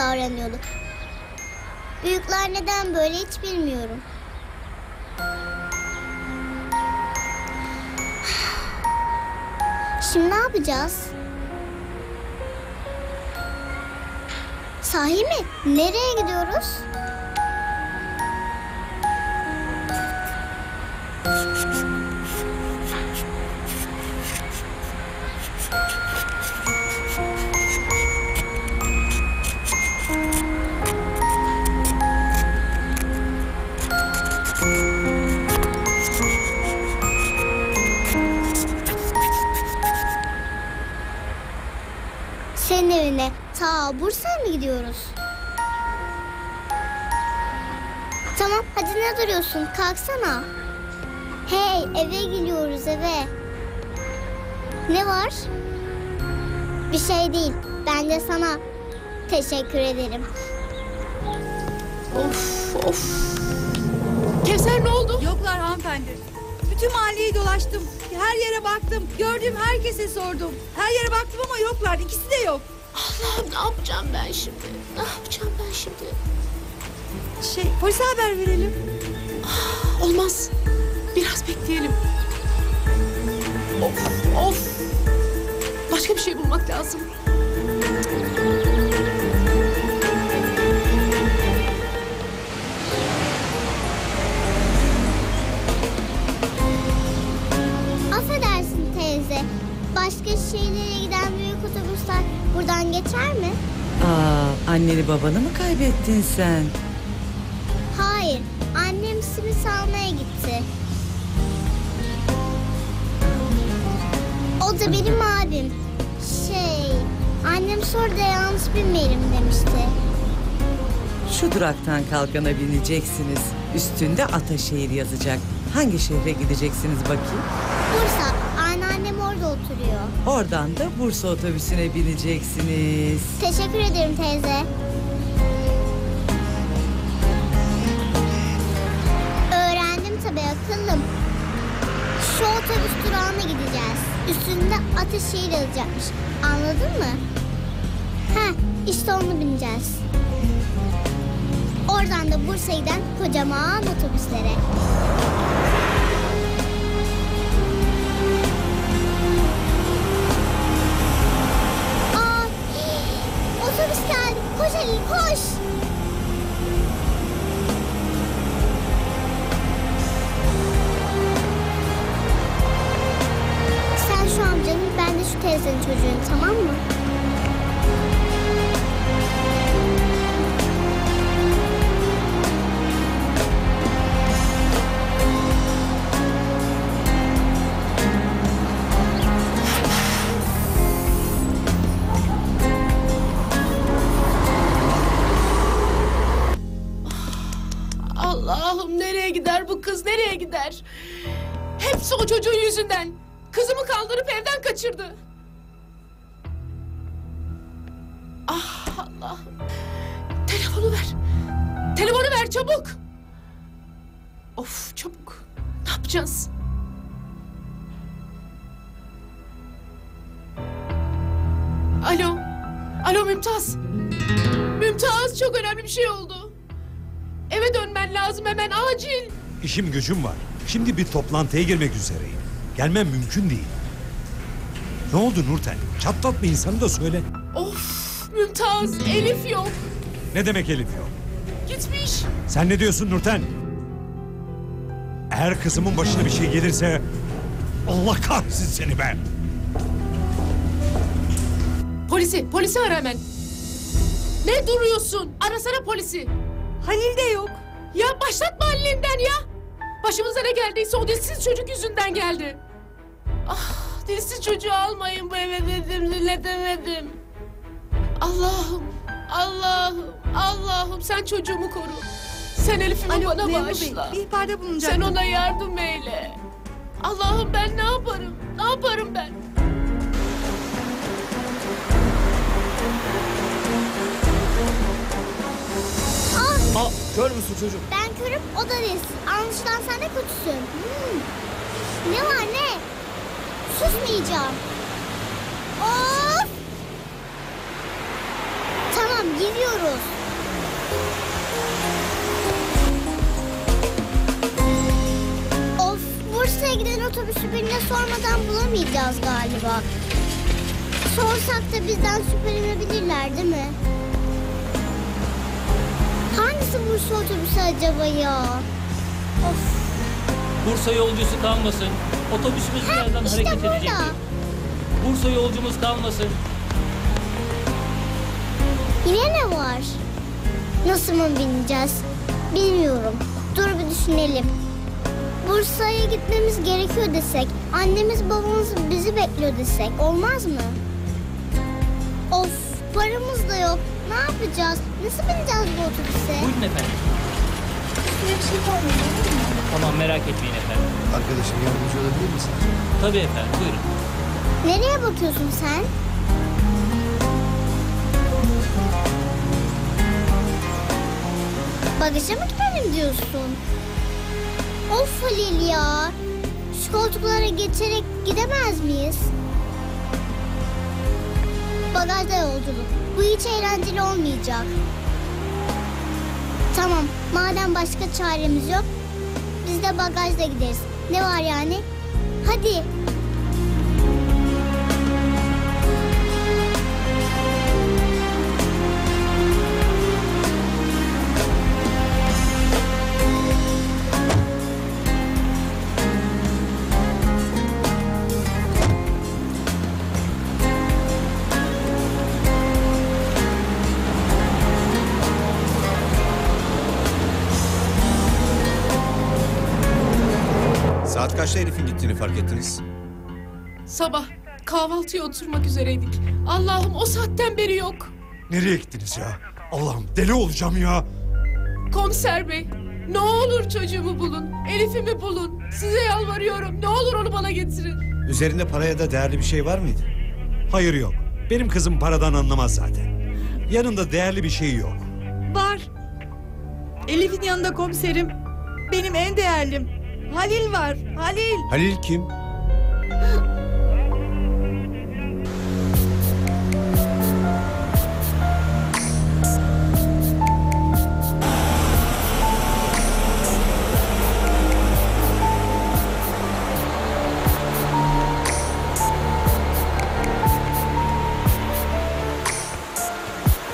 Çok kötü davranıyordu. Büyükler neden böyle hiç bilmiyorum. Şimdi ne yapacağız? Sahi mi? Nereye gidiyoruz? Kalksana. Hey eve gidiyoruz eve. Ne var? Bir şey değil. Ben de sana teşekkür ederim. Of of. Kevser ne oldu? Yoklar hanımefendi. Bütün mahalleyi dolaştım. Her yere baktım. Gördüğüm herkese sordum. Her yere baktım ama yoklar. İkisi de yok. Allah'ım ne yapacağım ben şimdi? Ne yapacağım ben şimdi? Şey polise haber verelim. Olmaz. Biraz bekleyelim. Of, of. Başka bir şey bulmak lazım. Affedersin teyze. Başka şehirlere giden büyük otobüsler buradan geçer mi? Aa, anneni babanı mı kaybettin sen? Sonra da yanlış bilmeyelim demişti. Şu duraktan kalkana bineceksiniz. Üstünde Ataşehir yazacak. Hangi şehre gideceksiniz bakayım? Bursa, anneannem orada oturuyor. Oradan da Bursa otobüsüne bineceksiniz. Teşekkür ederim teyze. Öğrendim tabii akıllım. Şu otobüs durağına gideceğiz. Üstünde Ataşehir yazacakmış. Anladın mı? Heh, işte onu bineceğiz. Oradan da Bursa'ya giden kocaman otobüslere. Aa, otobüs geldi. Koş Ali, koş. Sen şu amcanın, ben de şu teyzenin çocuğuyum, tamam mı? Kız nereye gider? Hepsi o çocuğun yüzünden. Kızımı kaldırıp evden kaçırdı. Ah Allah'ım. Telefonu ver. Telefonu ver çabuk. İşim gücüm var. Şimdi bir toplantıya girmek üzereyim. Gelmem mümkün değil. Ne oldu Nurten? Çatlatma insanı da söyle. Of Mümtaz Elif yok. Ne demek Elif yok? Gitmiş. Sen ne diyorsun Nurten? Eğer kızımın başına bir şey gelirse... Allah kahretsin seni be! Polisi, polisi ara hemen. Ne duruyorsun? Arasana polisi. Halil de yok. Ya başlatma Halil'inden ya. Başımıza ne geldiyse o dilsiz çocuk yüzünden geldi. Ah, dilsiz çocuğu almayın bu eve dedim, dinletemedim. Allah'ım, Allah'ım, Allah'ım sen çocuğumu koru. Sen Elif'imi Alo, bana memur bey, bağışla. bir ihbarda bulunacak. Sen ona yardım eyle. Allah'ım ben ne yaparım? Ne yaparım ben? Ah, Aa, kör müsün çocuk? ben körüm, o da değilsin. Anlaşılan sen de kötüsün. Hmm. Ne var ne? Susmayacağım. Of! Tamam, gidiyoruz. Of, Bursa'ya giden otobüsü birine sormadan bulamayacağız galiba. Sorsak da bizden şüphelenebilirler değil mi? Hangisi Bursa otobüsü acaba ya? Of, Bursa yolcusu kalmasın. Otobüsümüz birazdan işte hareket burada. edecektir. Bursa yolcumuz kalmasın. Yine ne var? Nasıl mı bineceğiz? Bilmiyorum. Dur bir düşünelim. Bursa'ya gitmemiz gerekiyor desek, annemiz babamız bizi bekliyor desek olmaz mı? Of, paramız da yok. Ne yapacağız? Nasıl bineceğiz bu otobüse? Buyurun efendim. Şuraya bir şey koymayın, olur mu? Tamam merak etmeyin efendim. Arkadaşım yardımcı olabilir misin? Tabii efendim buyurun. Nereye bakıyorsun sen? Bagaja mı gidelim diyorsun? Of Halil ya. Şu koltuklara geçerek gidemez miyiz? Bagajda yolculuk. Bu hiç eğlenceli olmayacak. Tamam, madem başka çaremiz yok, biz de bagajda gideriz. Ne var yani? Hadi. Fark ettiniz? Sabah kahvaltıya oturmak üzereydik. Allah'ım o saatten beri yok. Nereye gittiniz ya? Allah'ım deli olacağım ya. Komiser bey ne olur çocuğumu bulun. Elif'imi bulun. Size yalvarıyorum. Ne olur onu bana getirin. Üzerinde para ya da değerli bir şey var mıydı? Hayır yok. Benim kızım paradan anlamaz zaten. Yanında değerli bir şey yok. Var. Elif'in yanında komiserim. Benim en değerlim. Halil var. Halil. Halil kim?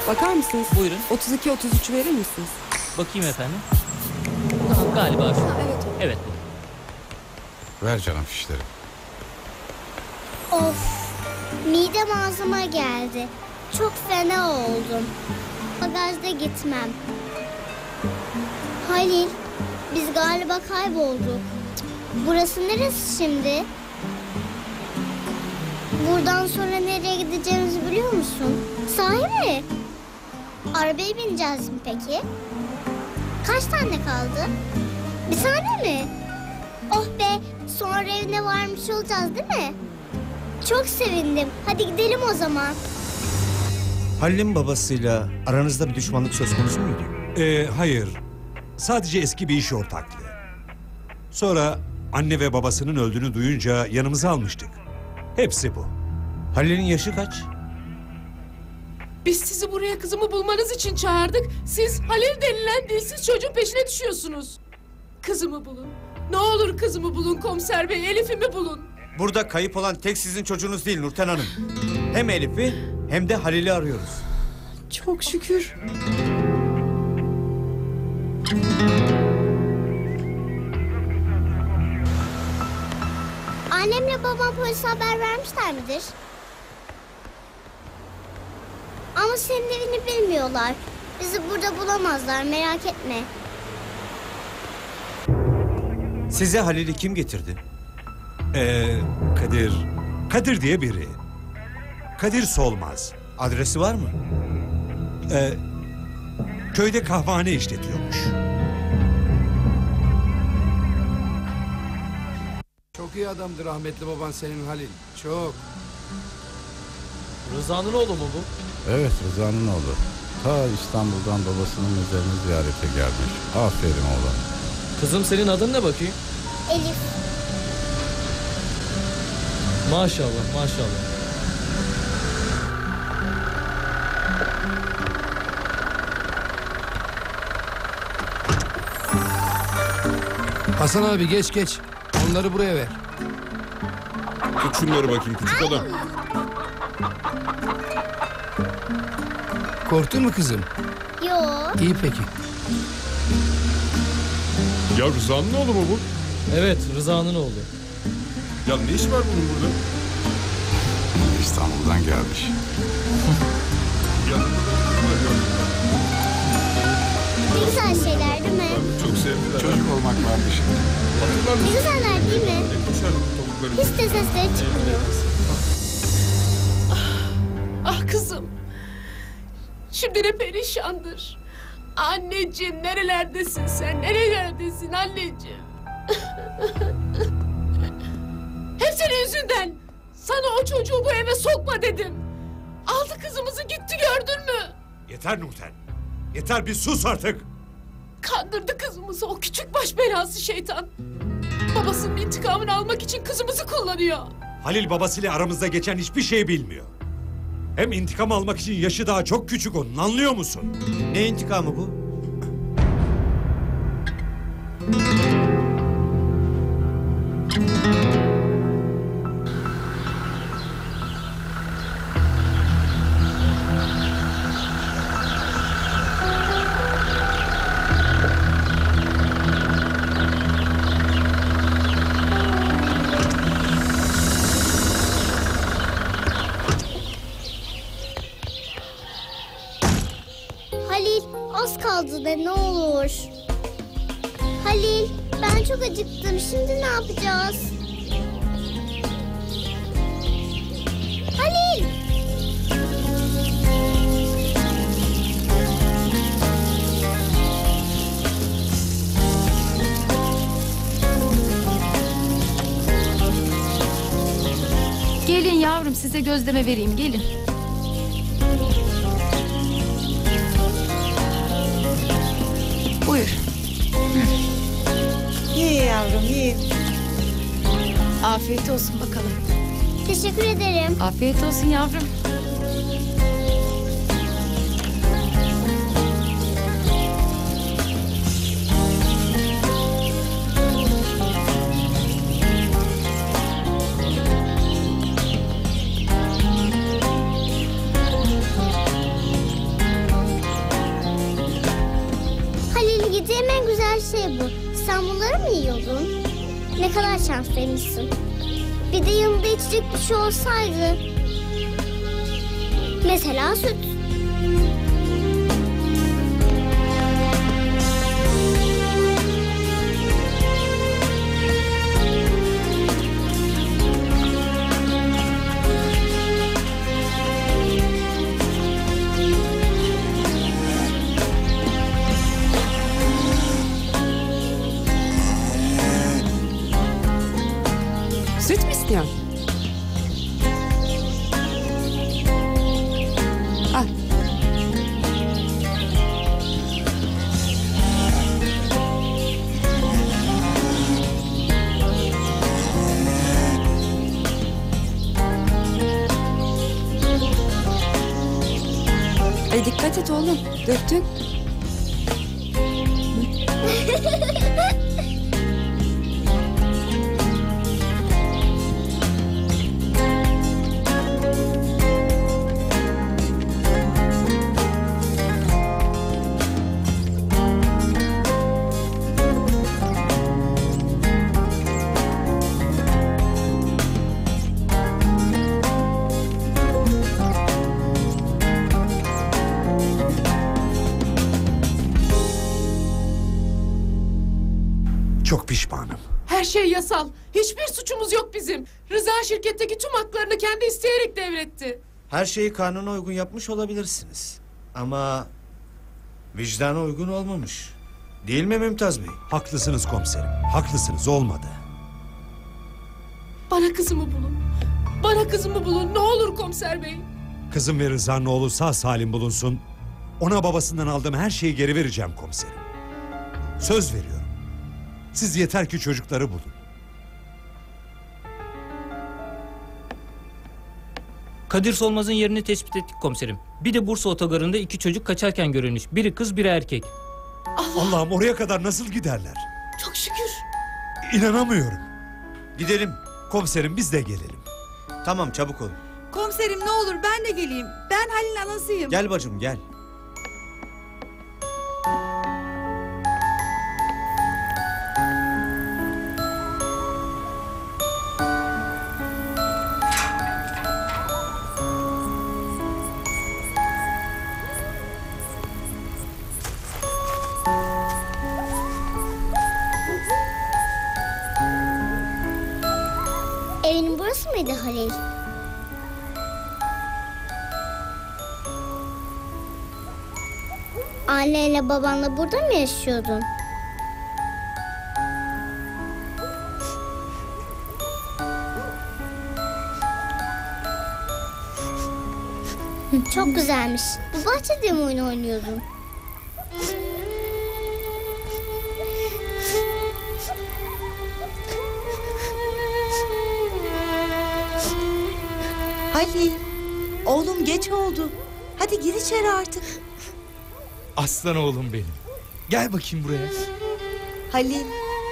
Bakar mısınız? Buyurun. 32-33 verir misiniz? Bakayım efendim. Galiba şu. evet. Evet. Ver canım fişleri. Of. Midem ağzıma geldi. Çok fena oldum. Bagajda gitmem. Halil, biz galiba kaybolduk. Burası neresi şimdi? Buradan sonra nereye gideceğimizi biliyor musun? Sahi mi? Arabaya bineceğiz mi peki? Kaç tane kaldı? Bir tane mi? Oh be, sonra evine varmış olacağız değil mi? Çok sevindim. Hadi gidelim o zaman. Halil'in babasıyla aranızda bir düşmanlık söz konusu muydu? Ee, hayır. Sadece eski bir iş ortaklığı. Sonra anne ve babasının öldüğünü duyunca yanımıza almıştık. Hepsi bu. Halil'in yaşı kaç? Biz sizi buraya kızımı bulmanız için çağırdık. Siz Halil denilen dilsiz çocuğun peşine düşüyorsunuz. Kızımı bulun. Ne olur kızımı bulun komiser bey. Elif'imi bulun. Burada kayıp olan tek sizin çocuğunuz değil Nurten Hanım. Hem Elif'i hem de Halil'i arıyoruz. Çok şükür. Annemle babam polise haber vermişler midir? Ama senin evini bilmiyorlar. Bizi burada bulamazlar merak etme. Size Halil'i kim getirdi? Ee, Kadir. Kadir diye biri. Kadir Solmaz. Adresi var mı? Ee, köyde kahvehane işletiyormuş. Çok iyi adamdır rahmetli baban senin Halil. Çok. Rıza'nın oğlu mu bu? Evet Rıza'nın oğlu. Ta İstanbul'dan babasının mezarını ziyarete gelmiş. Aferin oğlum. Kızım senin adın ne bakayım? Elif. Maşallah maşallah. Hasan abi geç geç. Onları buraya ver. Tut şunları bakayım küçük adam. Korktun mu kızım? Yo. İyi peki. Ya Rıza'nın oğlu mu bu? Evet Rıza'nın oğlu. Ya ne iş var bunun burada? İstanbul'dan gelmiş. Ya Ne güzel şeyler değil mi? çok sevdiler. Çocuk olmak vardı şimdi. Hatırlar Ne mısın? güzeller değil mi? Ne koşardık tavukları. Hiç de sesleri çıkmıyor. Ah kızım. Şimdi ne perişandır. Anneciğim nerelerdesin sen? Nerelerdesin anneciğim? Hep senin yüzünden. Sana o çocuğu bu eve sokma dedim. Aldı kızımızı gitti gördün mü? Yeter Nurten. Yeter bir sus artık. Kandırdı kızımızı o küçük baş belası şeytan. Babasının intikamını almak için kızımızı kullanıyor. Halil babasıyla aramızda geçen hiçbir şey bilmiyor. Hem intikam almak için yaşı daha çok küçük onun anlıyor musun? Ne intikamı bu? Gözleme vereyim gelin. Buyur. Ye yavrum ye. Afiyet olsun bakalım. Teşekkür ederim. Afiyet olsun yavrum. Olsaydı. Mesela süt. Dürftük. Her şeyi kanuna uygun yapmış olabilirsiniz. Ama vicdana uygun olmamış. Değil mi Mümtaz Bey? Haklısınız komiserim. Haklısınız olmadı. Bana kızımı bulun. Bana kızımı bulun. Ne olur komiser bey. Kızım ve Rıza'nın oğlu sağ salim bulunsun. Ona babasından aldığım her şeyi geri vereceğim komiserim. Söz veriyorum. Siz yeter ki çocukları bulun. Kadir Solmaz'ın yerini tespit ettik komiserim. Bir de Bursa otogarında iki çocuk kaçarken görülmüş. Biri kız biri erkek. Allah'ım oraya kadar nasıl giderler? Çok şükür. İnanamıyorum. Gidelim. Komiserim biz de gelelim. Tamam çabuk olun. Komiserim ne olur ben de geleyim. Ben Halil'in anasıyım. Gel bacım gel. Halil? Annenle babanla burada mı yaşıyordun? Çok güzelmiş. Bu bahçede mi oyun oynuyordun? Ali, oğlum geç oldu. Hadi gir içeri artık. Aslan oğlum benim. Gel bakayım buraya. Halil,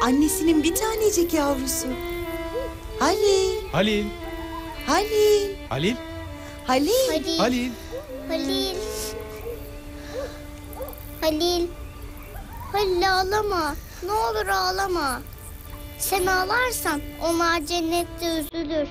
annesinin bir tanecik yavrusu. Halil, Halil, Halil, Halil, Halil. Halil. Halil. Halil. Halil. Halil ağlama. Ne olur ağlama. Sen ağlarsan onlar cennette üzülür.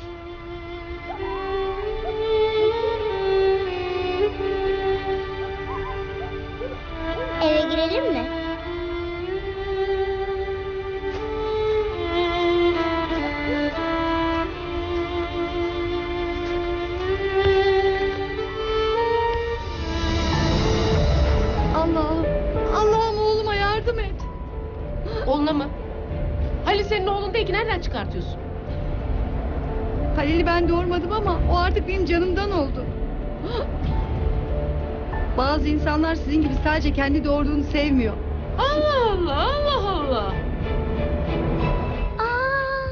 Sevmiyor. Allah Allah Allah Allah. Aa,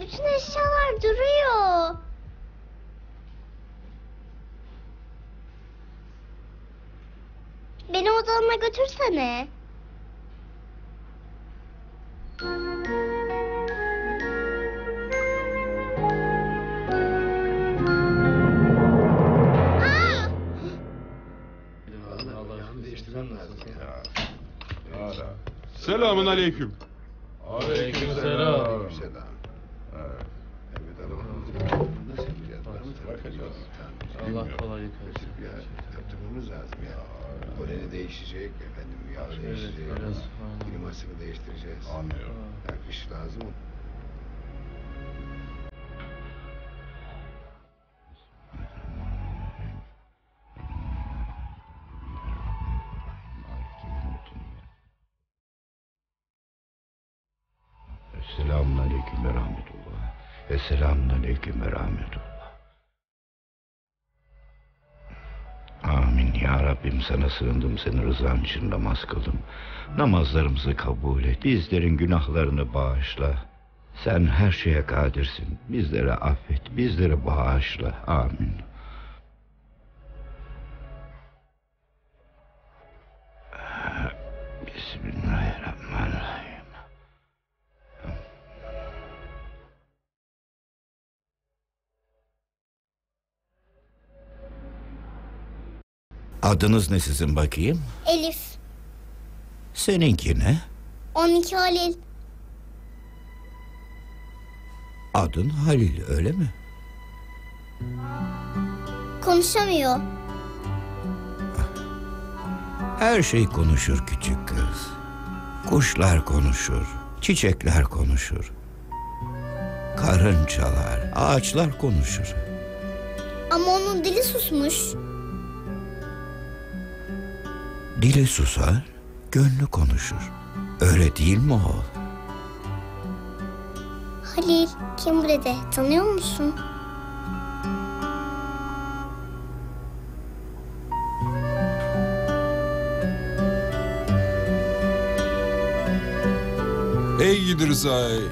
bütün eşyalar duruyor. Beni odama götürsene. Selamun aleyküm. Esselamun aleyküm ve rahmetullah. Amin. Ya Rabbim sana sığındım. Senin rızan için namaz kıldım. Namazlarımızı kabul et. Bizlerin günahlarını bağışla. Sen her şeye kadirsin. Bizleri affet. Bizleri bağışla. Amin. Bismillahirrahmanirrahim. Adınız ne sizin bakayım? Elif, Seninki ne? 12 Halil. Adın Halil öyle mi? Konuşamıyor. Her şey konuşur küçük kız. Kuşlar konuşur, çiçekler konuşur. Karıncalar, ağaçlar konuşur. Ama onun dili susmuş. Dili susar, gönlü konuşur. Öyle değil mi oğul? Halil, kim bu dede? Tanıyor musun? Ey gidi Rıza'yı.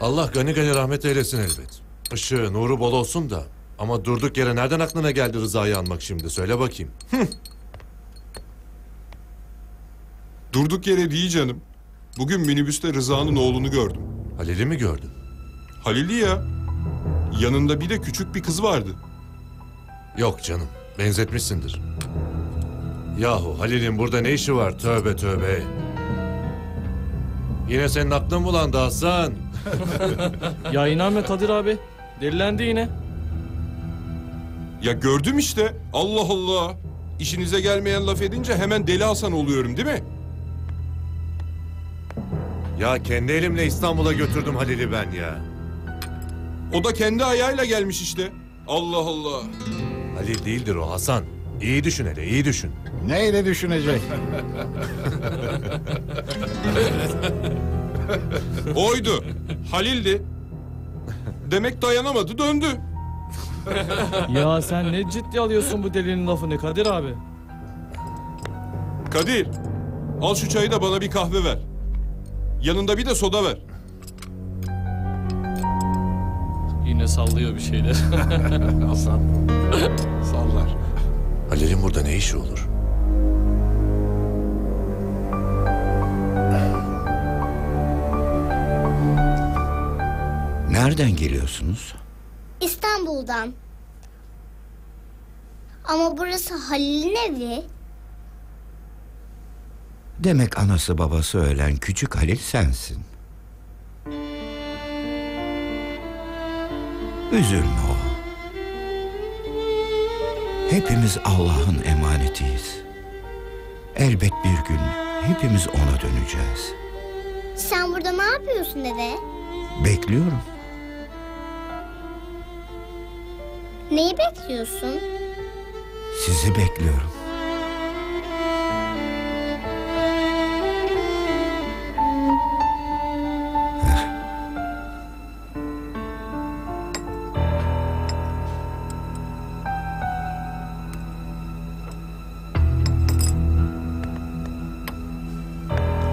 Allah gani gani rahmet eylesin elbet. Işığı, nuru bol olsun da. Ama durduk yere nereden aklına geldi Rıza'yı almak şimdi? Söyle bakayım. Durduk yere değil canım. Bugün minibüste Rıza'nın oğlunu gördüm. Halil'i mi gördün? Halil'i ya. Yanında bir de küçük bir kız vardı. Yok canım, benzetmişsindir. Yahu Halil'in burada ne işi var? Tövbe tövbe. Yine senin aklın bulandı Hasan. ya inanma Kadir abi. Delilendi yine. Ya gördüm işte. Allah Allah. İşinize gelmeyen laf edince hemen deli Hasan oluyorum değil mi? Ya kendi elimle İstanbul'a götürdüm Halil'i ben ya. O da kendi ayağıyla gelmiş işte. Allah Allah. Halil değildir o Hasan. İyi düşün hele, iyi düşün. Neyle düşünecek? Oydu. Halil'di. Demek dayanamadı döndü. ya sen ne ciddi alıyorsun bu delinin lafını Kadir abi. Kadir. Al şu çayı da bana bir kahve ver. Yanında bir de soda ver. Yine sallıyor bir şeyler. Hasan. Sallar. Halil'in burada ne işi olur? Nereden geliyorsunuz? İstanbul'dan. Ama burası Halil'in evi. Demek anası babası ölen küçük Halil sensin. Üzülme o. Hepimiz Allah'ın emanetiyiz. Elbet bir gün hepimiz ona döneceğiz. Sen burada ne yapıyorsun dede? Bekliyorum. Neyi bekliyorsun? Sizi bekliyorum.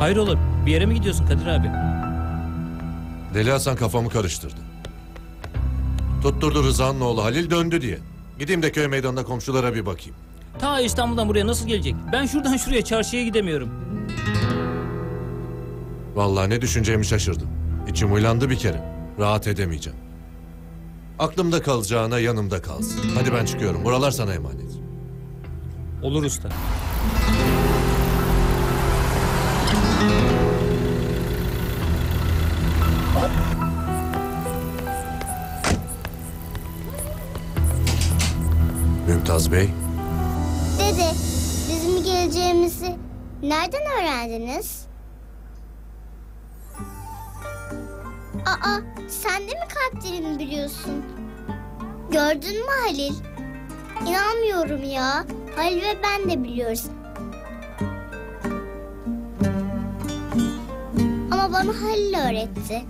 Hayrola bir yere mi gidiyorsun Kadir abi? Deli Hasan kafamı karıştırdı. Tutturdu Rıza'nın oğlu Halil döndü diye. Gideyim de köy meydanında komşulara bir bakayım. Ta İstanbul'dan buraya nasıl gelecek? Ben şuradan şuraya çarşıya gidemiyorum. Vallahi ne düşüneceğimi şaşırdım. İçim uylandı bir kere. Rahat edemeyeceğim. Aklımda kalacağına yanımda kalsın. Hadi ben çıkıyorum. Buralar sana emanet. Olur usta. Mümtaz Bey, Dede, bizim geleceğimizi nereden öğrendiniz? Aa, sen de mi kalplerini biliyorsun? Gördün mü Halil? İnanmıyorum ya. Halil ve ben de biliyoruz. Bana Halil öğretti.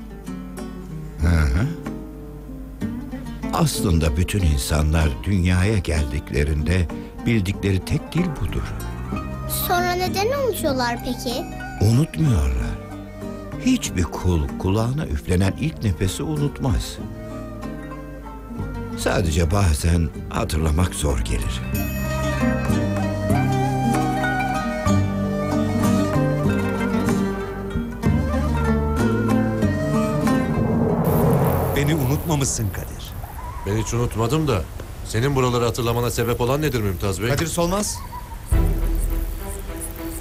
Hı hı. Aslında bütün insanlar dünyaya geldiklerinde bildikleri tek dil budur. Sonra neden unutuyorlar peki? Unutmuyorlar. Hiçbir kul kulağına üflenen ilk nefesi unutmaz. Sadece bazen hatırlamak zor gelir. Beni unutmamışsın Kadir. ben hiç unutmadım da... ...senin buraları hatırlamana sebep olan nedir Mümtaz Bey? Kadir Solmaz.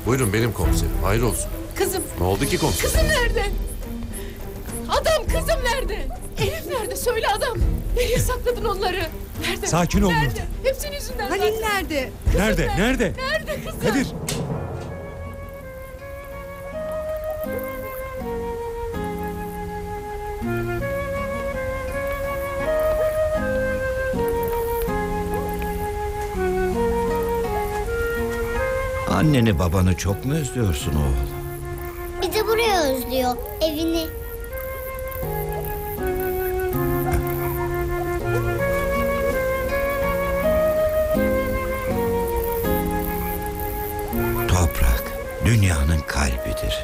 Buyurun benim komiserim. Hayır olsun. Kızım, Ne oldu ki komiserim? kızım nerede? Adam kızım nerede? Elif nerede? Söyle adam. Nereye sakladın onları? Nerede? Sakin ol Nerede? Hepsinin yüzünden Halil zaten. nerede? Kızım Nerede, nerede? Nerede kızım? Kadir. Anneni babanı çok mu özlüyorsun oğul? Bir de buraya özlüyor. Evini. Toprak dünyanın kalbidir.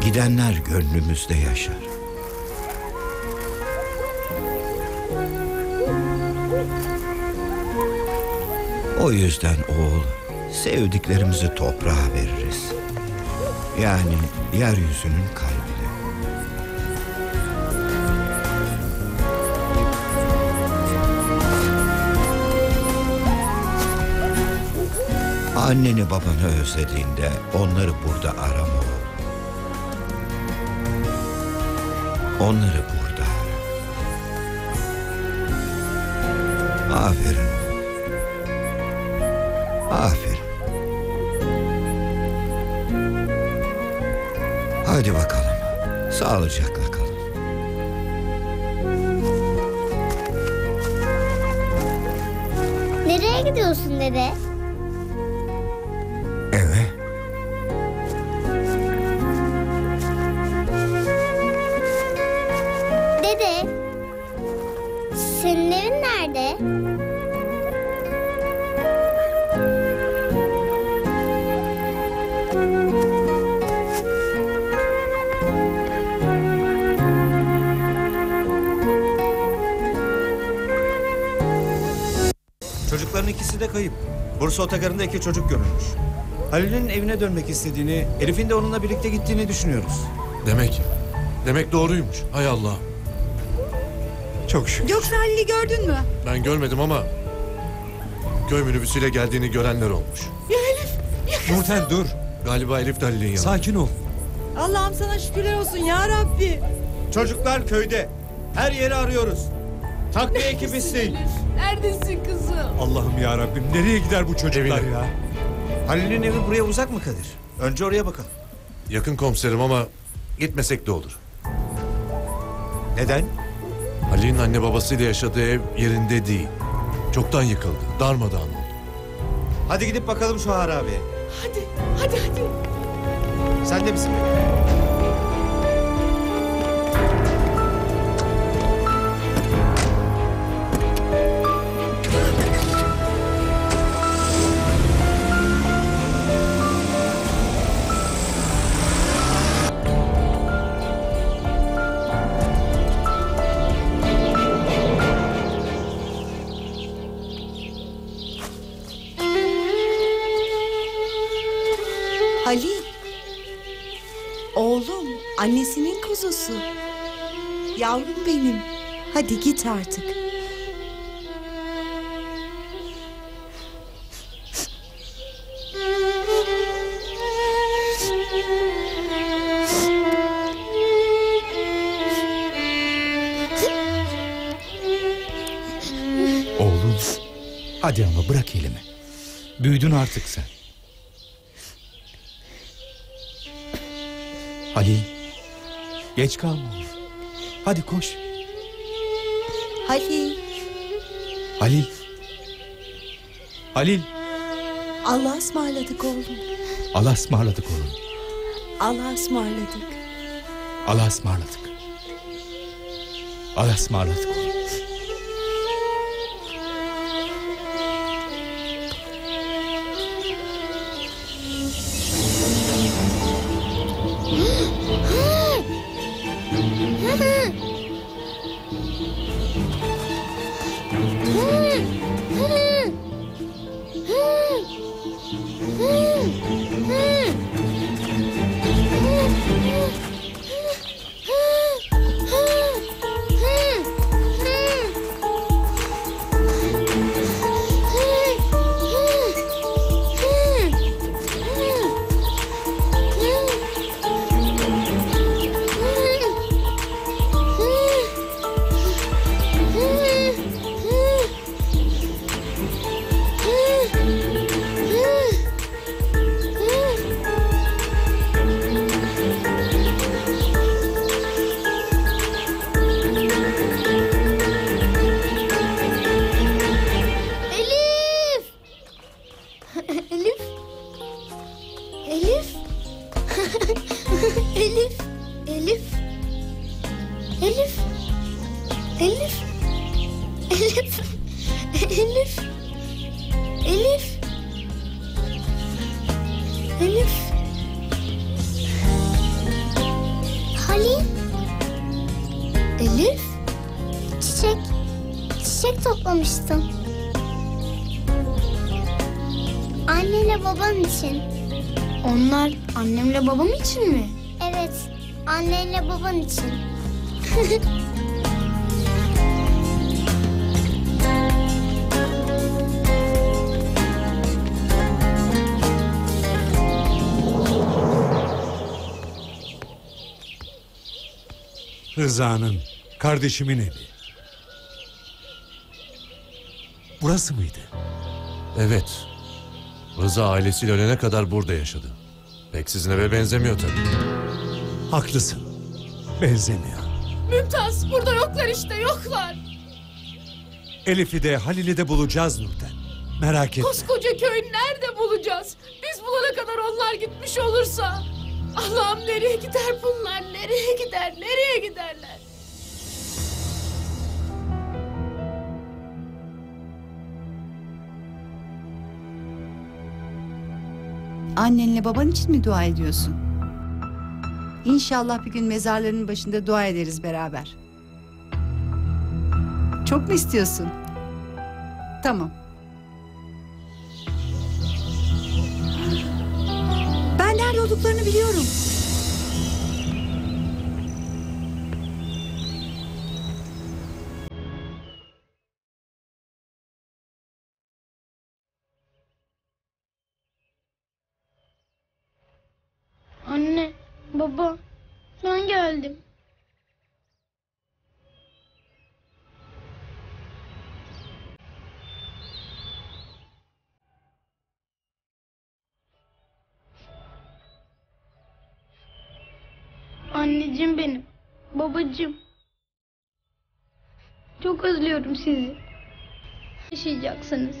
Gidenler gönlümüzde yaşar. O yüzden oğul sevdiklerimizi toprağa veririz. Yani yeryüzünün kalbine. Anneni babanı özlediğinde onları burada arama oğul. Onları burada ara. Aferin. Hadi bakalım. Sağlıcakla kalın. Nereye gidiyorsun dede? Bursa otogarında iki çocuk görülmüş. Halil'in evine dönmek istediğini, Elif'in de onunla birlikte gittiğini düşünüyoruz. Demek, demek doğruymuş. Hay Allah. Çok şükür. Yoksa Halil'i gördün mü? Ben görmedim ama... ...köy minibüsüyle geldiğini görenler olmuş. Ya Elif, ya kızım. Nurten dur. Galiba Elif de Halil'in yanında. Sakin ol. Allah'ım sana şükürler olsun ya Rabbi. Çocuklar köyde. Her yeri arıyoruz. Takviye ekip isteyin. Elif, neredesin kızım? Allah'ım ya Rabbim nereye gider bu çocuklar Evine. ya? Halil'in evi buraya uzak mı Kadir? Önce oraya bakalım. Yakın komiserim ama... ...gitmesek de olur. Neden? Halil'in anne babasıyla yaşadığı ev yerinde değil. Çoktan yıkıldı. Darmadağın oldu. Hadi gidip bakalım şu harabeye. Hadi, hadi, hadi. Sen de bizimle. Yavrum benim. Hadi git artık. Oğlum. Hadi ama bırak elimi. Büyüdün artık sen. Halil. Geç kalma. Hadi koş. Halil. Halil. Halil. Allah'a ısmarladık oğlum. Allah'a ısmarladık oğlum. Allah'a ısmarladık. Allah'a ısmarladık. Allah'a ısmarladık Rıza'nın, kardeşimin evi. Burası mıydı? Evet. Rıza ailesiyle ölene kadar burada yaşadı. Pek sizin eve benzemiyor tabii. Haklısın. Benzemiyor. Mümtaz burada yoklar işte yoklar. Elif'i de Halil'i de bulacağız Nurten. Merak etme. Koskoca köyü nerede bulacağız? Biz bulana kadar onlar gitmiş olursa. Allah'ım nereye gider bunlar? Nereye gider? Nereye giderler? Annenle baban için mi dua ediyorsun? İnşallah bir gün mezarlarının başında dua ederiz beraber. Çok mu istiyorsun? Tamam. Olduklarını biliyorum. Anne, baba, ben geldim. siz yaşayacaksınız.